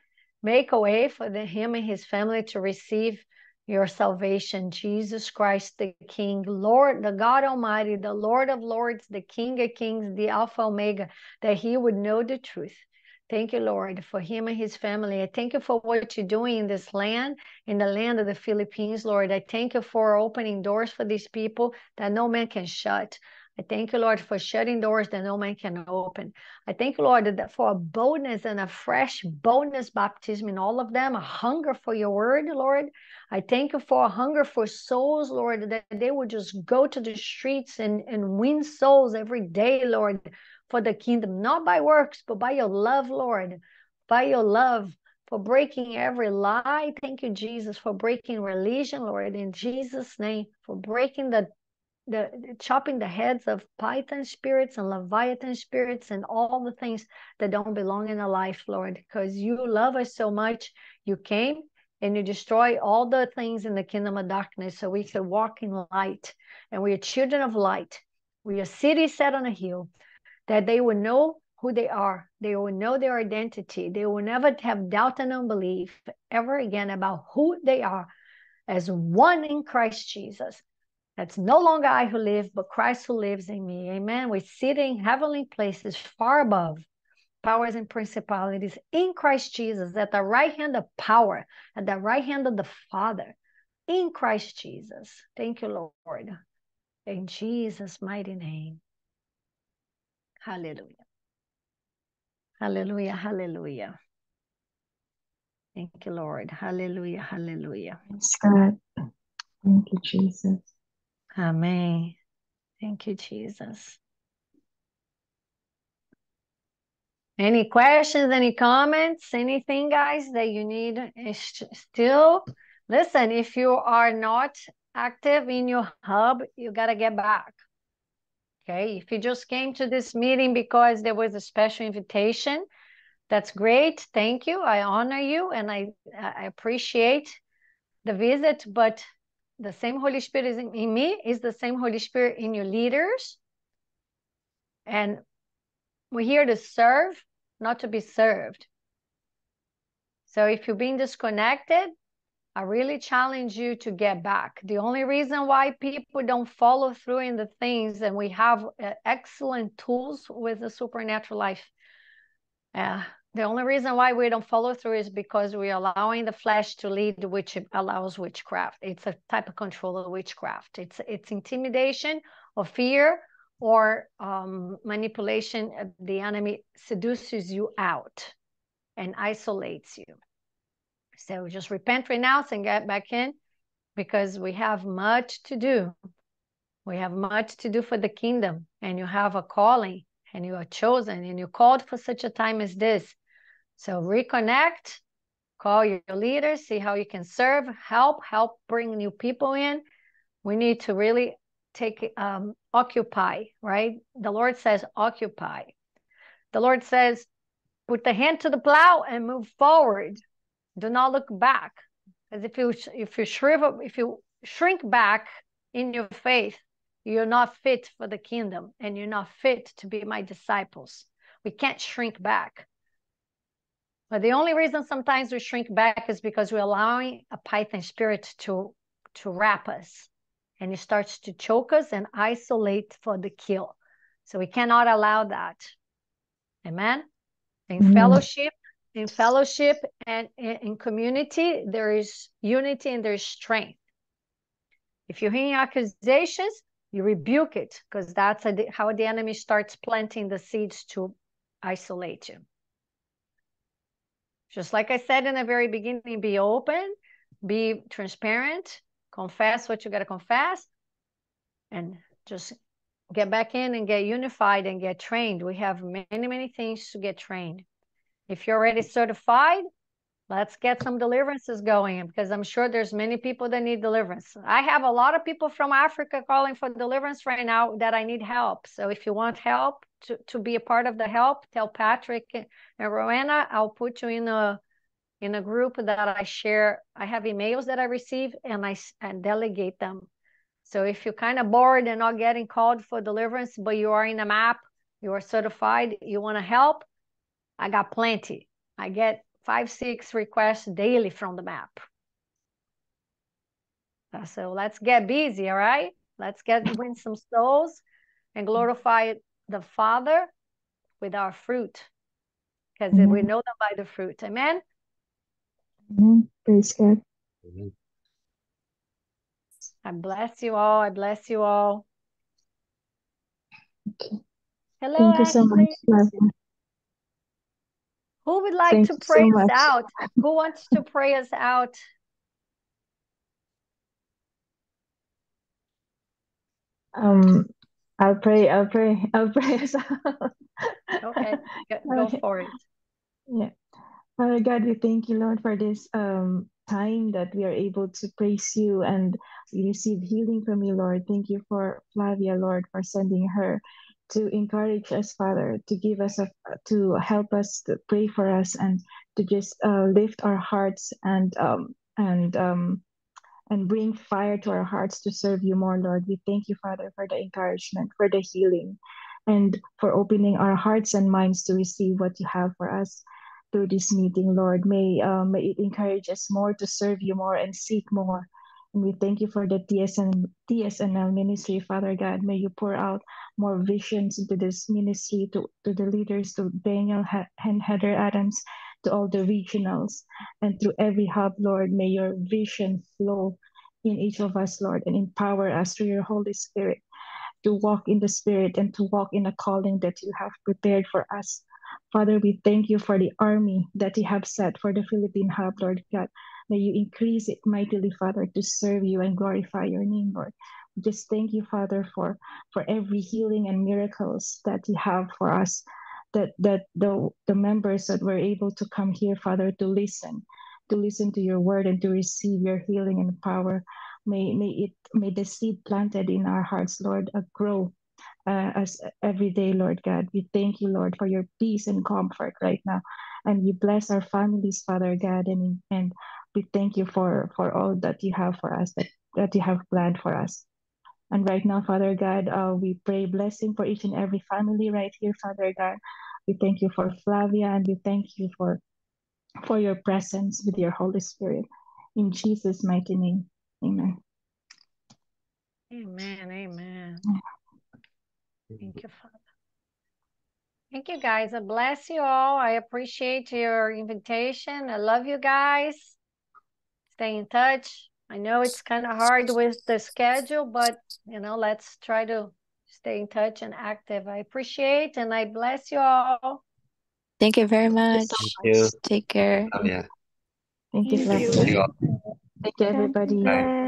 make a way for the, him and his family to receive your salvation. Jesus Christ, the King, Lord, the God Almighty, the Lord of Lords, the King of Kings, the Alpha Omega, that he would know the truth. Thank you, Lord, for him and his family. I thank you for what you're doing in this land, in the land of the Philippines, Lord. I thank you for opening doors for these people that no man can shut. I thank you, Lord, for shutting doors that no man can open. I thank you, Lord, that for a boldness and a fresh boldness baptism in all of them, a hunger for your word, Lord. I thank you for a hunger for souls, Lord, that they would just go to the streets and, and win souls every day, Lord, for the kingdom, not by works, but by your love, Lord, by your love. For breaking every lie. Thank you, Jesus, for breaking religion, Lord, in Jesus' name, for breaking the the chopping the heads of python spirits and leviathan spirits and all the things that don't belong in a life lord because you love us so much you came and you destroy all the things in the kingdom of darkness so we could walk in light. And we are children of light. We are city set on a hill that they will know who they are. They will know their identity. They will never have doubt and unbelief ever again about who they are as one in christ jesus it's no longer I who live, but Christ who lives in me. Amen. We're sitting in heavenly places far above powers and principalities in Christ Jesus at the right hand of power, at the right hand of the Father in Christ Jesus. Thank you, Lord. In Jesus' mighty name. Hallelujah. Hallelujah. Hallelujah. Thank you, Lord. Hallelujah. Hallelujah. Praise God. Thank you, Jesus. Amen. Thank you, Jesus. Any questions, any comments, anything, guys, that you need still? Listen, if you are not active in your hub, you got to get back. Okay. If you just came to this meeting because there was a special invitation, that's great. Thank you. I honor you and I, I appreciate the visit, but the same Holy Spirit is in, in me, is the same Holy Spirit in your leaders. And we're here to serve, not to be served. So if you're being disconnected, I really challenge you to get back. The only reason why people don't follow through in the things, and we have uh, excellent tools with the supernatural life. Uh, the only reason why we don't follow through is because we're allowing the flesh to lead, which allows witchcraft. It's a type of control of witchcraft. It's it's intimidation or fear or um, manipulation. The enemy seduces you out and isolates you. So just repent, renounce, and get back in because we have much to do. We have much to do for the kingdom, and you have a calling, and you are chosen, and you're called for such a time as this. So reconnect, call your leaders, see how you can serve, help, help bring new people in. We need to really take um, occupy, right? The Lord says occupy. The Lord says put the hand to the plow and move forward. Do not look back. Because if you if you shrivel, if you shrink back in your faith, you're not fit for the kingdom and you're not fit to be my disciples. We can't shrink back. But the only reason sometimes we shrink back is because we're allowing a python spirit to to wrap us and it starts to choke us and isolate for the kill. So we cannot allow that. Amen. In mm. fellowship, in fellowship and in community, there is unity and there's strength. If you're hearing accusations, you rebuke it because that's a, how the enemy starts planting the seeds to isolate you. Just like I said in the very beginning, be open, be transparent, confess what you got to confess, and just get back in and get unified and get trained. We have many, many things to get trained. If you're already certified, let's get some deliverances going because I'm sure there's many people that need deliverance. I have a lot of people from Africa calling for deliverance right now that I need help. So if you want help to, to be a part of the help, tell Patrick and Rowena, I'll put you in a in a group that I share. I have emails that I receive and I and delegate them. So if you're kind of bored and not getting called for deliverance, but you are in a map, you are certified, you want to help, I got plenty. I get five, six requests daily from the map. Uh, so let's get busy, all right? Let's get win some souls and glorify the Father with our fruit. Because mm-hmm. we know them by the fruit. Amen. Amen. Praise God. Amen. I bless you all. I bless you all. Okay. Hello, Thank you so much, Who would like Thank to pray so us much. out? Who wants to pray us out? Um, I'll pray. I'll pray. I'll pray okay, go, go for it. Yeah. Father God, we thank you, Lord, for this um time that we are able to praise you and we receive healing from you, Lord. Thank you for Flavia, Lord, for sending her to encourage us, Father, to give us a, to help us to pray for us and to just uh, lift our hearts and um and um and bring fire to our hearts to serve you more, Lord. We thank you, Father, for the encouragement, for the healing, and for opening our hearts and minds to receive what you have for us through this meeting, Lord. May, uh, may it encourage us more to serve you more and seek more. And we thank you for the TSN, TSNL ministry, Father God. May you pour out more visions into this ministry to, to the leaders, to Daniel and Heather Adams, to all the regionals, and through every hub, Lord. May your vision flow in each of us, Lord, and empower us through your Holy Spirit to walk in the Spirit and to walk in a calling that you have prepared for us. Father, we thank you for the army that you have set for the Philippine Hub, Lord God. May you increase it mightily, Father, to serve you and glorify your name, Lord. We just thank you, Father, for, for every healing and miracles that you have for us, that, that the, the members that were able to come here, Father, to listen, to listen to your word and to receive your healing and power. May, may it may the seed planted in our hearts, Lord, uh, grow uh, as every day, Lord God. We thank you, Lord, for your peace and comfort right now. And you bless our families, Father God, and, and we thank you for, for all that you have for us, that that you have planned for us. And right now, Father God, uh, we pray blessing for each and every family right here, Father God. We thank you for Flavia and we thank you for for your presence with your Holy Spirit. In Jesus' mighty name. Amen. Amen. Amen. Thank you, Father. Thank you, guys. I bless you all. I appreciate your invitation. I love you guys. Stay in touch. I know it's kind of hard with the schedule, but you know, let's try to stay in touch and active. I appreciate and I bless you all. Thank you very much. Thank you. Take care. Oh, Flavia. Thank you, Thank Flavia. See you. Thank you, everybody. Bye. Bless.